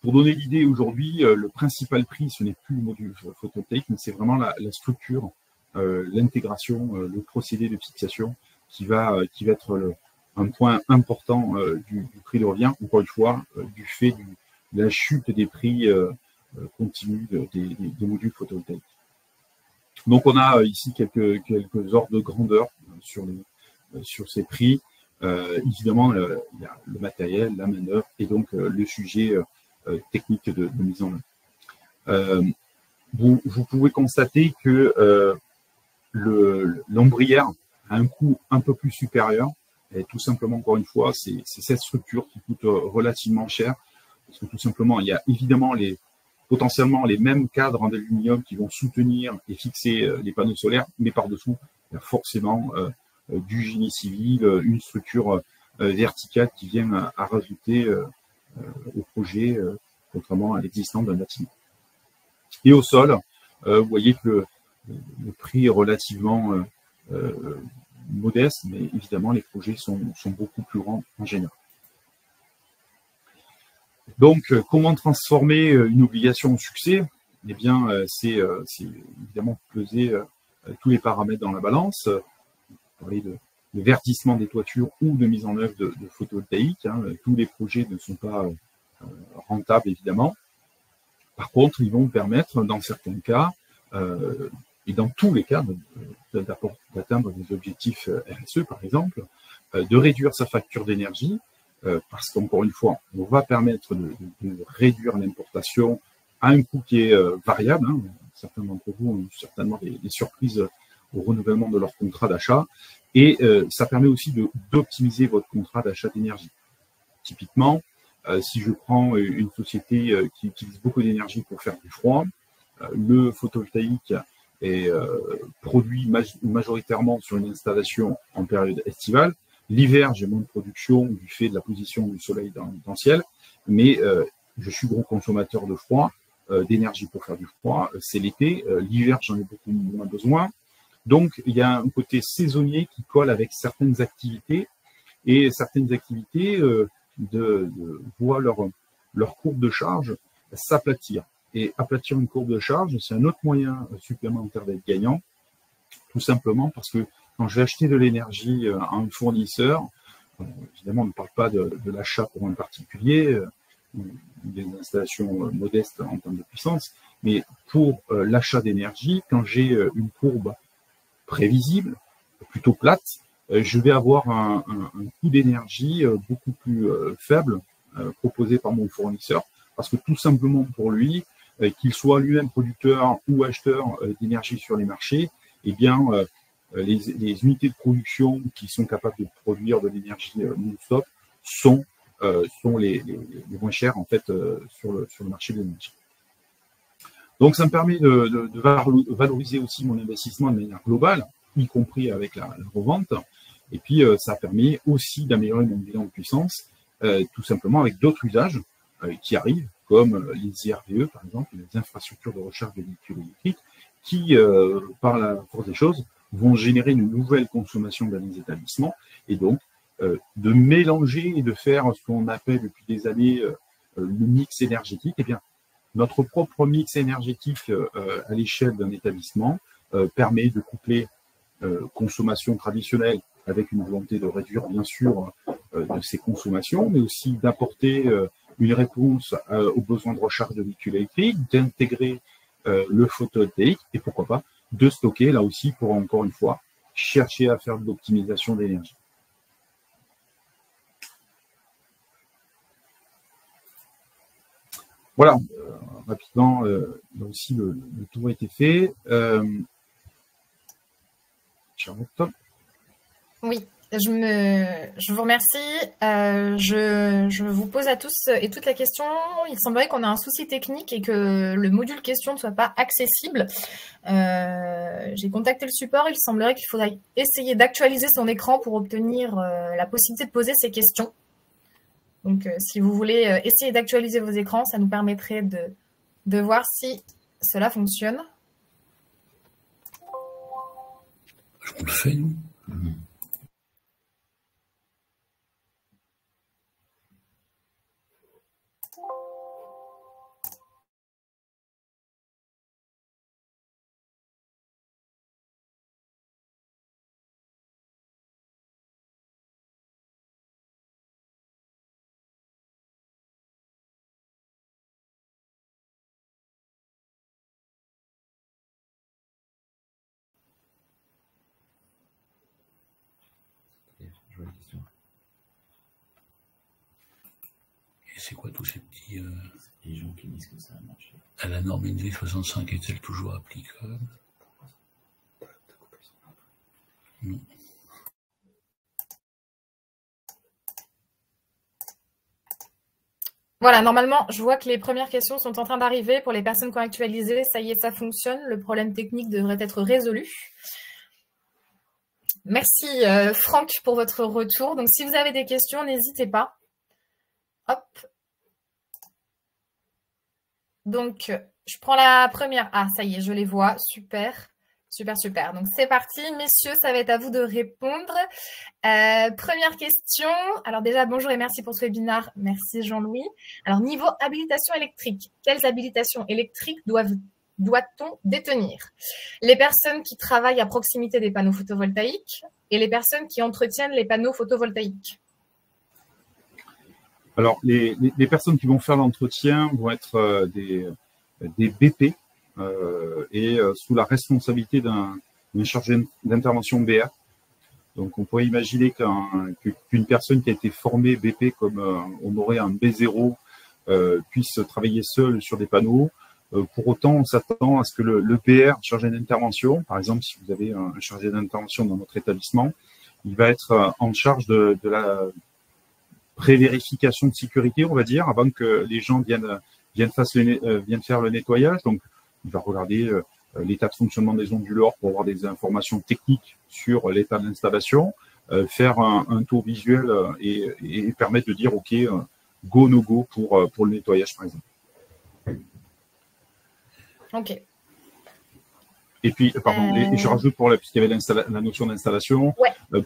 Pour donner l'idée, aujourd'hui, le principal prix, ce n'est plus le module photovoltaïque, mais c'est vraiment la, structure, l'intégration, le procédé de fixation qui va, qui va être un point important du, prix de revient, encore une fois, du fait de la chute des prix euh, continue des, modules photovoltaïques. Donc on a euh, ici quelques, quelques ordres de grandeur euh, sur, sur ces prix. Euh, évidemment, il y a le matériel, la manœuvre et donc le sujet euh, technique de, de, mise en œuvre. Vous, vous, pouvez constater que l'ombrière a un coût un peu plus supérieur. Et tout simplement, encore une fois, c'est cette structure qui coûte relativement cher. Parce que tout simplement, il y a évidemment les, potentiellement les mêmes cadres en aluminium qui vont soutenir et fixer euh, les panneaux solaires, mais par-dessous, il y a forcément euh, euh, du génie civil, une structure verticale qui vient à, rajouter au projet, contrairement à l'existant d'un bâtiment. Et au sol, vous voyez que le, prix est relativement modeste, mais évidemment les projets sont beaucoup plus grands en général. Donc, euh, comment transformer euh, une obligation en succès? Eh bien, euh, c'est évidemment peser tous les paramètres dans la balance. Parler de, de, verdissement des toitures ou de mise en œuvre de, de photovoltaïque. Hein. Tous les projets ne sont pas rentables, évidemment. Par contre, ils vont permettre, dans certains cas, et dans tous les cas, d'atteindre des objectifs RSE, par exemple, de réduire sa facture d'énergie, parce qu'encore une fois, on va permettre de, réduire l'importation à un coût qui est variable. Hein. Certains d'entre vous ont certainement des, surprises au renouvellement de leur contrat d'achat. Et ça permet aussi d'optimiser votre contrat d'achat d'énergie. Typiquement, euh, si je prends une société euh, qui utilise beaucoup d'énergie pour faire du froid, euh, le photovoltaïque est produit majoritairement sur une installation en période estivale. L'hiver, j'ai moins de production du fait de la position du soleil dans, le ciel, mais je suis gros consommateur de froid, d'énergie pour faire du froid. C'est l'été. L'hiver, j'en ai beaucoup moins besoin. Donc, il y a un côté saisonnier qui colle avec certaines activités et certaines activités voir leur, leur courbe de charge s'aplatir. Et aplatir une courbe de charge, c'est un autre moyen supplémentaire d'être gagnant, tout simplement parce que quand je vais acheter de l'énergie euh, à un fournisseur, euh, évidemment, on ne parle pas de, l'achat pour un particulier, euh, des installations modestes en termes de puissance, mais pour l'achat d'énergie, quand j'ai une courbe prévisible, plutôt plate, je vais avoir un, coût d'énergie beaucoup plus faible proposé par mon fournisseur, parce que tout simplement pour lui, qu'il soit lui-même producteur ou acheteur d'énergie sur les marchés, eh bien, les, unités de production qui sont capables de produire de l'énergie non-stop sont, sont les, moins chères en fait sur, le, marché de l'énergie. Donc, ça me permet de, valoriser aussi mon investissement de manière globale, y compris avec la revente. Et puis, euh, ça a permis aussi d'améliorer mon bilan de puissance, euh, tout simplement avec d'autres usages euh, qui arrivent, comme les IRVE, par exemple, les infrastructures de recharge de véhicules électriques, qui, par la force des choses, vont générer une nouvelle consommation dans les établissements, et donc de mélanger et de faire ce qu'on appelle depuis des années le mix énergétique, eh bien, notre propre mix énergétique à l'échelle d'un établissement permet de coupler consommation traditionnelle avec une volonté de réduire bien sûr euh, de ses consommations, mais aussi d'apporter euh, une réponse euh, aux besoins de recharge de véhicules électriques, d'intégrer le photovoltaïque et pourquoi pas de stocker là aussi pour encore une fois chercher à faire de l'optimisation d'énergie. Voilà, rapidement, là aussi le, tour a été fait. Charlotte? Oui, je, me, je vous remercie. Euh, je, vous pose à tous et toutes la question. Il semblerait qu'on a un souci technique et que le module question ne soit pas accessible. Euh, j'ai contacté le support. Il semblerait qu'il faudrait essayer d'actualiser son écran pour obtenir euh, la possibilité de poser ces questions. Donc, si vous voulez essayer d'actualiser vos écrans, ça nous permettrait de, de voir si cela fonctionne. On le fait, nous. c'est Euh, Les gens qui disent que ça a marché. À la norme NV 65 est-elle toujours applicable? Non. Voilà, normalement, je vois que les premières questions sont en train d'arriver. Pour les personnes qui ont actualisé, ça y est, ça fonctionne. Le problème technique devrait être résolu. Merci euh, Franck pour votre retour. Donc si vous avez des questions, n'hésitez pas. Hop, donc, je prends la première. Ah, ça y est, je les vois. Super. Super, super. Donc, c'est parti. Messieurs, ça va être à vous de répondre. Euh, première question. Alors, déjà, bonjour et merci pour ce webinaire. Merci, Jean-Louis. Alors, niveau habilitation électrique, quelles habilitations électriques doit-on détenir? Les personnes qui travaillent à proximité des panneaux photovoltaïques et les personnes qui entretiennent les panneaux photovoltaïques. Alors, les, personnes qui vont faire l'entretien vont être euh, des, des, BP, est sous la responsabilité d'un chargé d'intervention BR. Donc on pourrait imaginer qu'une personne qui a été formée BP comme on aurait un B0 puisse travailler seul sur des panneaux. pour autant, on s'attend à ce que le, le PR, chargé d'intervention, par exemple, si vous avez un, chargé d'intervention dans notre établissement, il va être en charge de, de la pré-vérification de sécurité, on va dire, avant que les gens viennent, viennent, euh, viennent faire le nettoyage. Donc, il va regarder euh, l'état de fonctionnement des onduleurs pour avoir des informations techniques sur l'état de l'installation, euh, faire un, tour visuel et, permettre de dire, OK, go, no go pour, pour le nettoyage, par exemple. OK. Et puis, pardon, et je rajoute pour la, puisqu'il y avait la notion d'installation,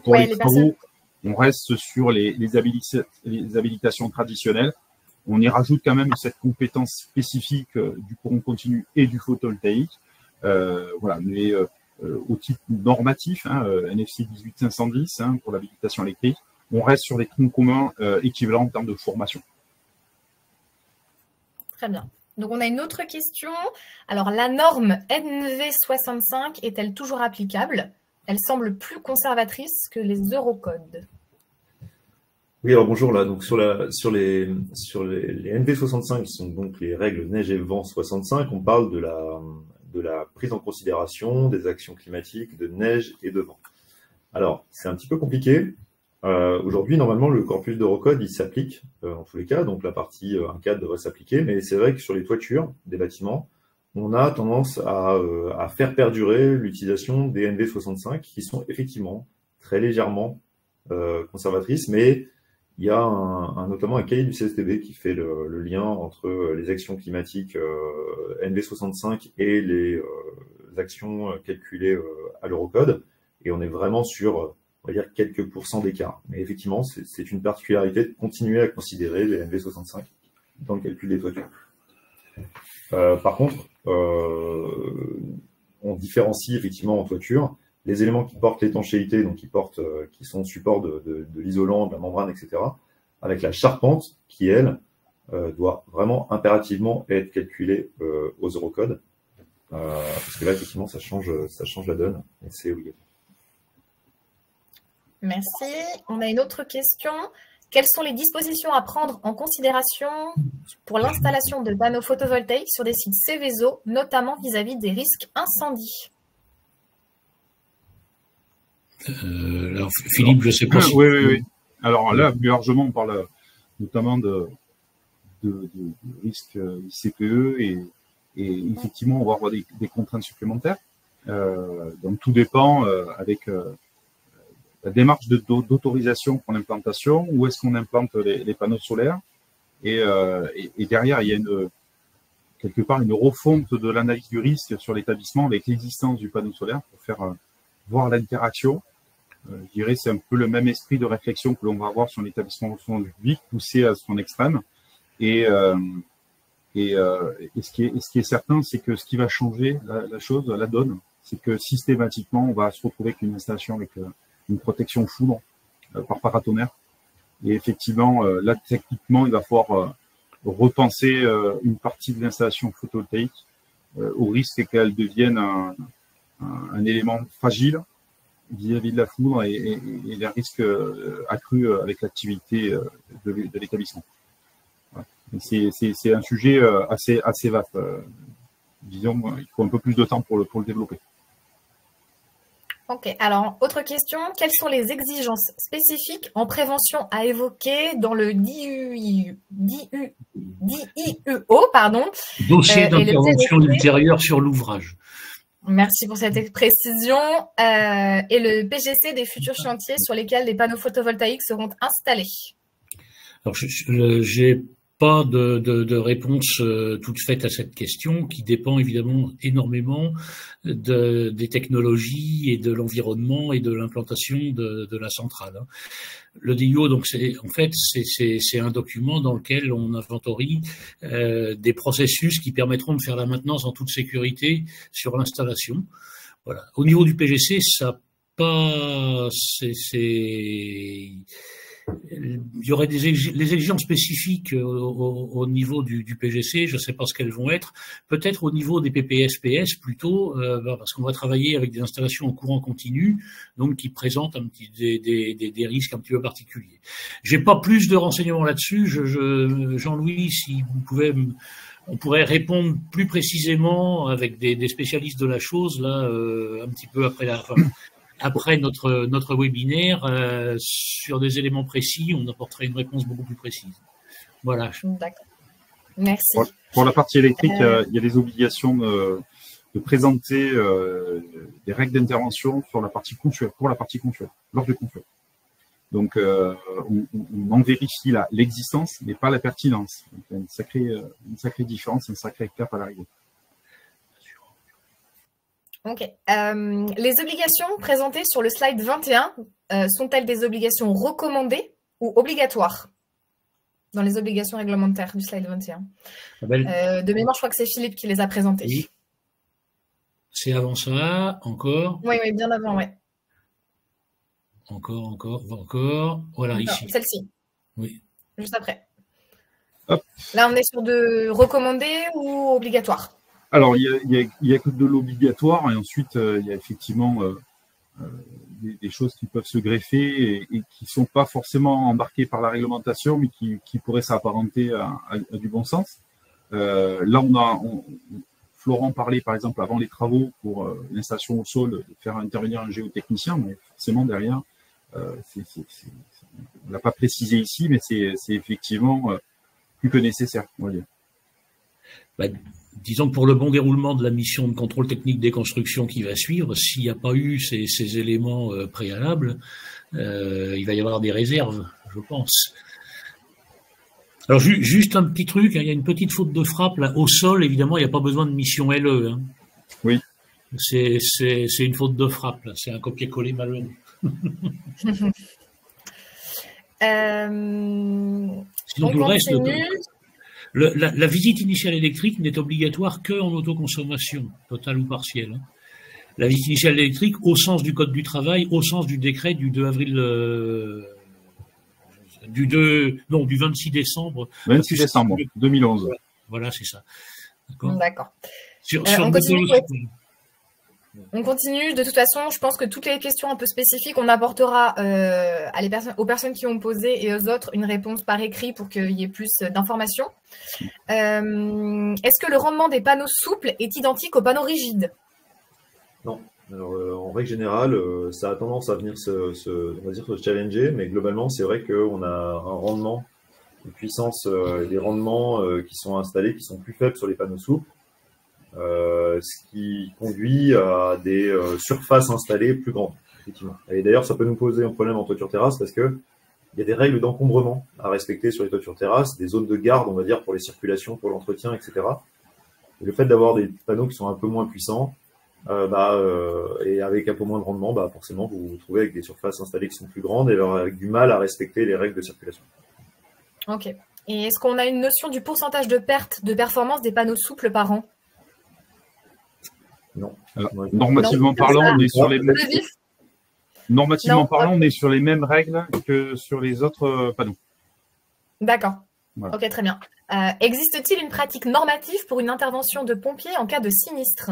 pour les, travaux, on reste sur les, habilitations traditionnelles. On y rajoute quand même cette compétence spécifique euh, du courant continu et du photovoltaïque. Euh, voilà, mais euh, au titre normatif, hein, NFC 18510 hein, pour l'habilitation électrique, on reste sur des troncs communs équivalents en termes de formation. Très bien. Donc on a une autre question. Alors la norme NV65 est-elle toujours applicable? Elle semble plus conservatrice que les eurocodes. Oui, alors bonjour là. Sur les sur les, NV65 qui sont donc les règles neige et vent 65, on parle de la prise en considération des actions climatiques de neige et de vent. Alors c'est un petit peu compliqué. Euh, aujourd'hui, normalement, le corpus d'Eurocode, il s'applique euh, en tous les cas, donc la partie 1.4 euh, devrait s'appliquer, mais c'est vrai que sur les toitures des bâtiments, on a tendance euh, à, faire perdurer l'utilisation des NV65 qui sont effectivement très légèrement euh, conservatrices, mais il y a notamment un cahier du CSTB qui fait le, lien entre les actions climatiques euh, NV65 et les actions calculées à l'Eurocode, et on est vraiment sur on va dire quelques pourcents d'écart. Mais effectivement, c'est une particularité de continuer à considérer les NV65 dans le calcul des toitures. Euh, par contre, euh, on différencie effectivement en toiture les éléments qui portent l'étanchéité, donc qui portent, euh, qui sont support de, l'isolant, de la membrane, etc., avec la charpente qui, elle, doit vraiment impérativement être calculée aux eurocodes. parce que là, effectivement, ça change, ça change la donne et c'est obligatoire. Merci. On a une autre question. Quelles sont les dispositions à prendre en considération pour l'installation de panneaux photovoltaïques sur des sites Céveso, notamment vis-à-vis des risques incendies? Euh, Philippe, je ne sais pas. Si... Oui, oui, oui. Alors là, plus largement, on parle notamment de, de, risques ICPE et, effectivement, on va avoir des, contraintes supplémentaires. Euh, donc tout dépend euh, avec la démarche d'autorisation pour l'implantation, où est-ce qu'on implante les, panneaux solaires. Euh, et, derrière, il y a une, quelque part une refonte de l'analyse du risque sur l'établissement avec l'existence du panneau solaire pour faire euh, voir l'interaction. Euh, je dirais c'est un peu le même esprit de réflexion que l'on va avoir sur l'établissement du public, poussé à son extrême. Et, et, ce, qui est, ce qui est certain, c'est que ce qui va changer la, la chose, la donne, c'est que systématiquement, on va se retrouver avec une installation avec une protection foudre euh, par paratonnerre. Et effectivement, euh, là, techniquement, il va falloir euh, repenser une partie de l'installation photovoltaïque au risque qu'elle devienne un, élément fragile vis-à-vis de la foudre et, les risques accrus avec l'activité de, l'établissement. C'est un sujet assez, vaste. disons, il faut un peu plus de temps pour le développer. Ok, alors autre question, quelles sont les exigences spécifiques en prévention à évoquer dans le DIUO, pardon Dossier euh, d'intervention ultérieure sur l'ouvrage. Merci pour cette précision. Euh, et le PGC des futurs chantiers sur lesquels les panneaux photovoltaïques seront installés. Alors, j'ai pas de, de, de, réponse euh, toute faite à cette question, qui dépend évidemment énormément de, des technologies et de l'environnement et de l'implantation de, de, la centrale. Hein. Le DIO, donc, en fait c'est un document dans lequel on inventorie euh, des processus qui permettront de faire la maintenance en toute sécurité sur l'installation. Voilà. Au niveau du PGC, ça pas c'est il y aurait des exigences spécifiques au, au, niveau du, du, PGC, je ne sais pas ce qu'elles vont être. Peut-être au niveau des PPS-PS plutôt, euh, bah, parce qu'on va travailler avec des installations en courant continu, donc qui présentent un petit, des, des, des, risques un petit peu particuliers. J'ai pas plus de renseignements là-dessus. Je, je, Jean-Louis, si vous pouvez, on pourrait répondre plus précisément avec des, des spécialistes de la chose là, euh, un petit peu après la fin après notre, notre webinaire, euh, sur des éléments précis, on apporterait une réponse beaucoup plus précise. Voilà. D'accord. Merci. Pour, la partie électrique, euh, il y a des obligations de, de présenter euh, des règles d'intervention sur la partie consuelle, pour la partie consuelle, lors du consuel. Donc, euh, on, on, en vérifie l'existence, mais pas la pertinence. Donc, il y a une sacrée, une sacrée différence, un sacré écart à l'arrivée. Ok. Euh, les obligations présentées sur le slide 21 euh, sont-elles des obligations recommandées ou obligatoires dans les obligations réglementaires du slide 21 ah ben, euh, De mémoire, je crois que c'est Philippe qui les a présentées. Oui. C'est avant ça, encore? Oui, oui, bien avant, oui. Encore, encore, encore. Voilà, ici. Celle-ci. Oui. Juste après. Là, on est sur de recommandé ou obligatoire? Alors, il y a, que de l'obligatoire et ensuite, euh, il y a effectivement euh, euh, des, choses qui peuvent se greffer et, qui sont pas forcément embarquées par la réglementation, mais qui, pourraient s'apparenter à, du bon sens. là, on a Florent parlait par exemple avant les travaux pour l'installation au sol, de faire intervenir un géotechnicien, mais forcément derrière, c'est, on l'a pas précisé ici, mais c'est, effectivement plus que nécessaire, on va dire. Bah, disons que pour le bon déroulement de la mission de contrôle technique des constructions qui va suivre, s'il n'y a pas eu ces, ces éléments euh, préalables, euh, il va y avoir des réserves, je pense. Alors juste un petit truc, hein, il y a une petite faute de frappe là au sol, évidemment, il n'y a pas besoin de mission LE. Hein. Oui. C'est une faute de frappe, c'est un copier-coller malheureux. euh, Sinon, tout le reste, la, visite initiale électrique n'est obligatoire que en autoconsommation, totale ou partielle. Hein. La visite initiale électrique au sens du Code du travail, au sens du décret du 2 avril, euh, du 2, non, du 26 décembre. 26 décembre 2011. Voilà, c'est ça. D'accord. Sur, euh, on continue. De toute façon, je pense que toutes les questions un peu spécifiques, on apportera euh, aux personnes qui ont posé et aux autres une réponse par écrit pour qu'il y ait plus d'informations. Euh, est-ce que le rendement des panneaux souples est identique aux panneaux rigides? Non. Euh, en règle générale, ça a tendance à venir on se challenger, mais globalement, c'est vrai qu'on a un rendement, une puissance, des rendements qui sont installés qui sont plus faibles sur les panneaux souples. Euh, ce qui conduit à des euh, surfaces installées plus grandes. Et d'ailleurs, ça peut nous poser un problème en toiture terrasse parce que il y a des règles d'encombrement à respecter sur les toitures terrasses, des zones de garde, on va dire, pour les circulations, pour l'entretien, etc. Et le fait d'avoir des panneaux qui sont un peu moins puissants, euh, bah, et avec un peu moins de rendement, bah, forcément, vous vous trouvez avec des surfaces installées qui sont plus grandes et avec du mal à respecter les règles de circulation. Ok. Et est-ce qu'on a une notion du pourcentage de perte de performance des panneaux souples par an? Non. normativement parlant, on est sur les mêmes. Normativement parlant, on est sur les mêmes règles que sur les autres euh, panneaux. D'accord. Ok, très bien. Euh, existe-t-il une pratique normative pour une intervention de pompier en cas de sinistre?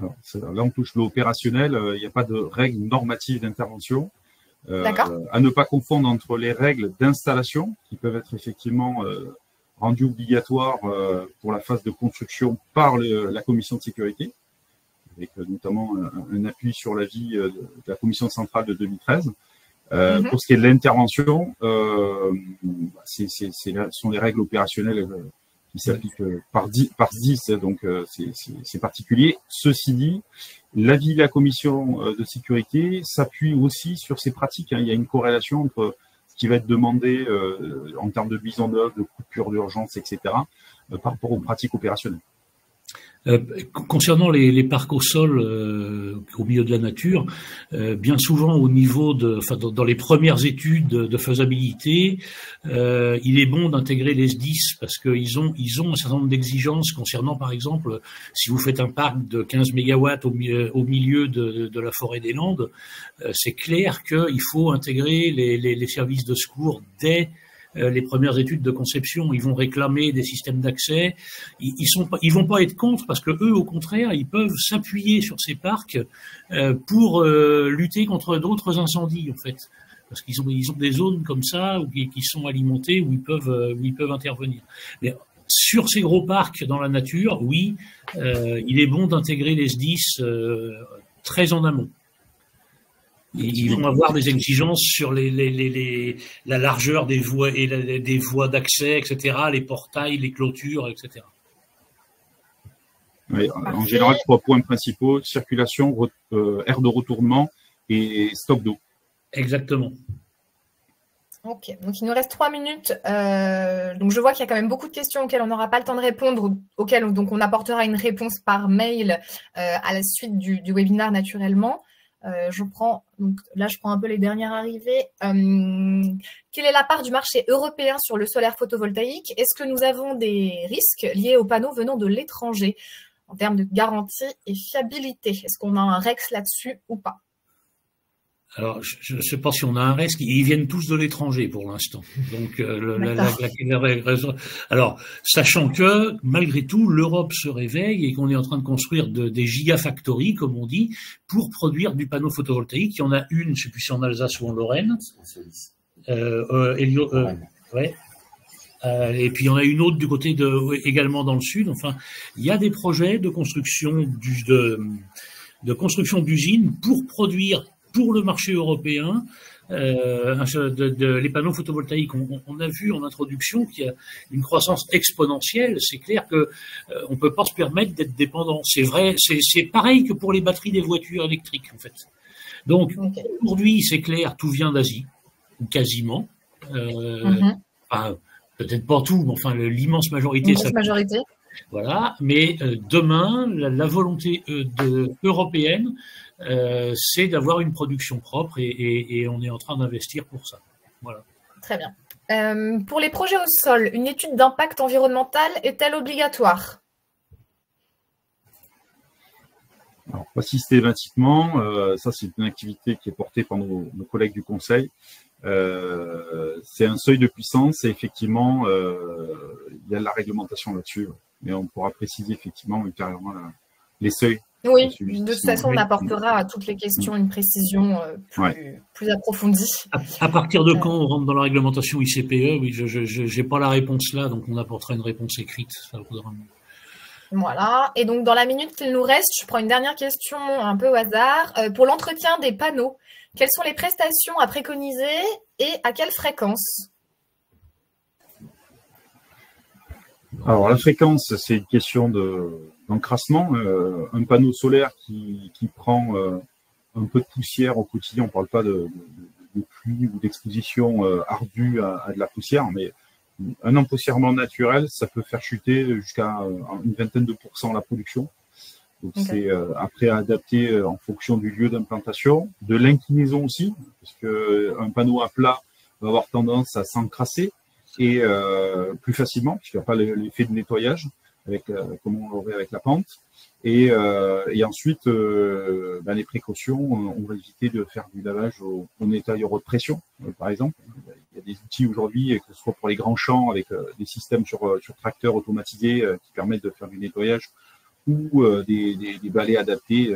Là, on touche l'opérationnel. Euh, il n'y a pas de règles normatives d'intervention. D'accord. À ne pas confondre entre les règles d'installation, qui peuvent être effectivement rendu obligatoire euh, pour la phase de construction par la commission de sécurité, avec euh, notamment un, appui sur l'avis euh, de la commission centrale de 2013. Euh, mhm. Pour ce qui est de l'intervention, euh, c'est, c'est, sont les règles opérationnelles qui s'appliquent par 10, par 10 donc c'est, particulier. Ceci dit, l'avis de la commission de sécurité s'appuie aussi sur ces pratiques. Hein. Il y a une corrélation entre qui va être demandé euh, en termes de mise en œuvre, de coupure d'urgence, etc., euh, par rapport aux pratiques opérationnelles. Euh, concernant les, les, parcs au sol euh, au milieu de la nature, euh, bien souvent au niveau de, enfin dans, les premières études de, faisabilité, euh, il est bon d'intégrer les SDIS parce qu'ils ont ils ont un certain nombre d'exigences concernant par exemple si vous faites un parc de 15 mégawatts au, au milieu de, de, la forêt des Landes, euh, c'est clair qu'il faut intégrer les, les, les, services de secours dès les premières études de conception, ils vont réclamer des systèmes d'accès. Ils, ils vont pas être contre parce que eux, au contraire, ils peuvent s'appuyer sur ces parcs euh, pour euh, lutter contre d'autres incendies, en fait. Parce qu'ils ont, des zones comme ça qui sont alimentées où ils peuvent, intervenir. Mais sur ces gros parcs dans la nature, oui, euh, il est bon d'intégrer les SDIS euh, très en amont ils vont avoir des exigences sur les, les, les, la largeur des voies et des voies d'accès, etc., les portails, les clôtures, etc. Oui, en général, trois points principaux circulation, euh, aire de retournement et stock d'eau. Exactement. Ok, donc il nous reste trois minutes. Euh, donc je vois qu'il y a quand même beaucoup de questions auxquelles on n'aura pas le temps de répondre, auxquelles donc on apportera une réponse par mail euh, à la suite du, du webinaire naturellement. Euh, je prends, donc là, je prends un peu les dernières arrivées. Euh, quelle est la part du marché européen sur le solaire photovoltaïque? Est-ce que nous avons des risques liés aux panneaux venant de l'étranger en termes de garantie et fiabilité? Est-ce qu'on a un REX là-dessus ou pas? Alors, je ne sais pas si on a un risque. Ils viennent tous de l'étranger pour l'instant. Donc, euh, le, la, la, la, alors, sachant que malgré tout, l'Europe se réveille et qu'on est en train de construire de, des gigafactories, comme on dit, pour produire du panneau photovoltaïque. Il y en a une, je ne sais plus si en Alsace ou en Lorraine. Euh, euh, Elio, euh, ouais. Euh, et puis il y en a une autre du côté de également dans le sud. Enfin, il y a des projets de construction du, de, de construction d'usines pour produire pour le marché européen, euh, de, de, les panneaux photovoltaïques, on, on, a vu en introduction qu'il y a une croissance exponentielle. C'est clair que euh, on peut pas se permettre d'être dépendant. C'est vrai, c'est pareil que pour les batteries des voitures électriques en fait. Donc aujourd'hui, c'est clair, tout vient d'Asie ou quasiment. Euh, mm -hmm. enfin, peut-être pas tout, mais enfin l'immense majorité. L'immense majorité. Voilà, mais euh, demain, la, la volonté de, européenne, c'est d'avoir une production propre et, et, et, on est en train d'investir pour ça. Voilà. Très bien. Euh, pour les projets au sol, une étude d'impact environnemental est-elle obligatoire? Alors, pas systématiquement. Euh, ça, c'est une activité qui est portée par nos, nos collègues du Conseil. Euh, c'est un seuil de puissance et effectivement, il y a de la réglementation là-dessus. Mais on pourra préciser effectivement ultérieurement la, les seuils oui, de toute façon, on apportera à toutes les questions une précision euh, plus, ouais. plus approfondie. À, à, partir de quand on rentre dans la réglementation ICPE Oui, je n'ai pas la réponse là, donc on apportera une réponse écrite. Ça. Voilà. Et donc, dans la minute qu'il nous reste, je prends une dernière question un peu au hasard. Euh, pour l'entretien des panneaux, quelles sont les prestations à préconiser et à quelle fréquence? Alors, la fréquence, c'est une question de d'encrassement. Euh, un panneau solaire qui, qui prend euh, un peu de poussière au quotidien, on ne parle pas de, de, de pluie ou d'exposition euh, ardue à, à, de la poussière, mais un empoussièrement naturel, ça peut faire chuter jusqu'à une vingtaine de pourcents la production. Donc okay. c'est euh, après à adapter en fonction du lieu d'implantation, de l'inclinaison aussi, parce que un panneau à plat va avoir tendance à s'encrasser et euh, plus facilement, puisqu'il n'y a pas l'effet de nettoyage avec euh, comme on l'aurait avec la pente. Et, euh, et ensuite, euh, ben, les précautions, on va éviter de faire du lavage au, au nettoyeur haute pression, par exemple. Il y a des outils aujourd'hui, que ce soit pour les grands champs, avec des systèmes sur, sur tracteurs automatisés qui permettent de faire du nettoyage, ou des, des, des, balais adaptés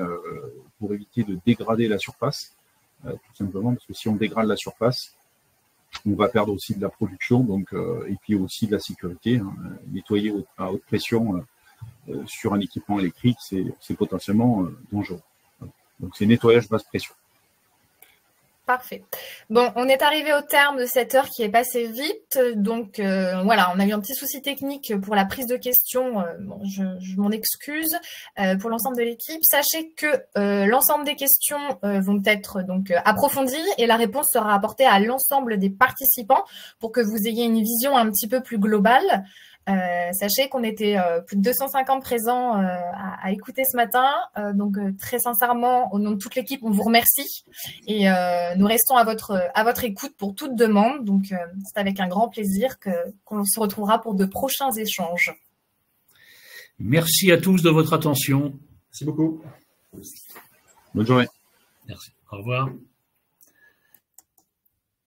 pour éviter de dégrader la surface, tout simplement, parce que si on dégrade la surface, on va perdre aussi de la production, donc euh, et puis aussi de la sécurité. Hein. Nettoyer à haute pression euh, euh, sur un équipement électrique, c'est potentiellement dangereux. Donc c'est nettoyage basse pression. Parfait. Bon, on est arrivé au terme de cette heure qui est passée vite. Donc euh, voilà, on a eu un petit souci technique pour la prise de questions. Euh, bon, je, m'en excuse euh, pour l'ensemble de l'équipe. Sachez que l'ensemble des questions vont être donc approfondies et la réponse sera apportée à l'ensemble des participants pour que vous ayez une vision un petit peu plus globale. Euh, sachez qu'on était euh, plus de 250 présents euh, à, à, écouter ce matin. Euh, donc euh, très sincèrement, au nom de toute l'équipe, on vous remercie et euh, nous restons à votre à votre écoute pour toute demande. Donc c'est avec un grand plaisir que qu'on se retrouvera pour de prochains échanges. Merci à tous de votre attention. Merci beaucoup. Bonne journée. Merci. Au revoir.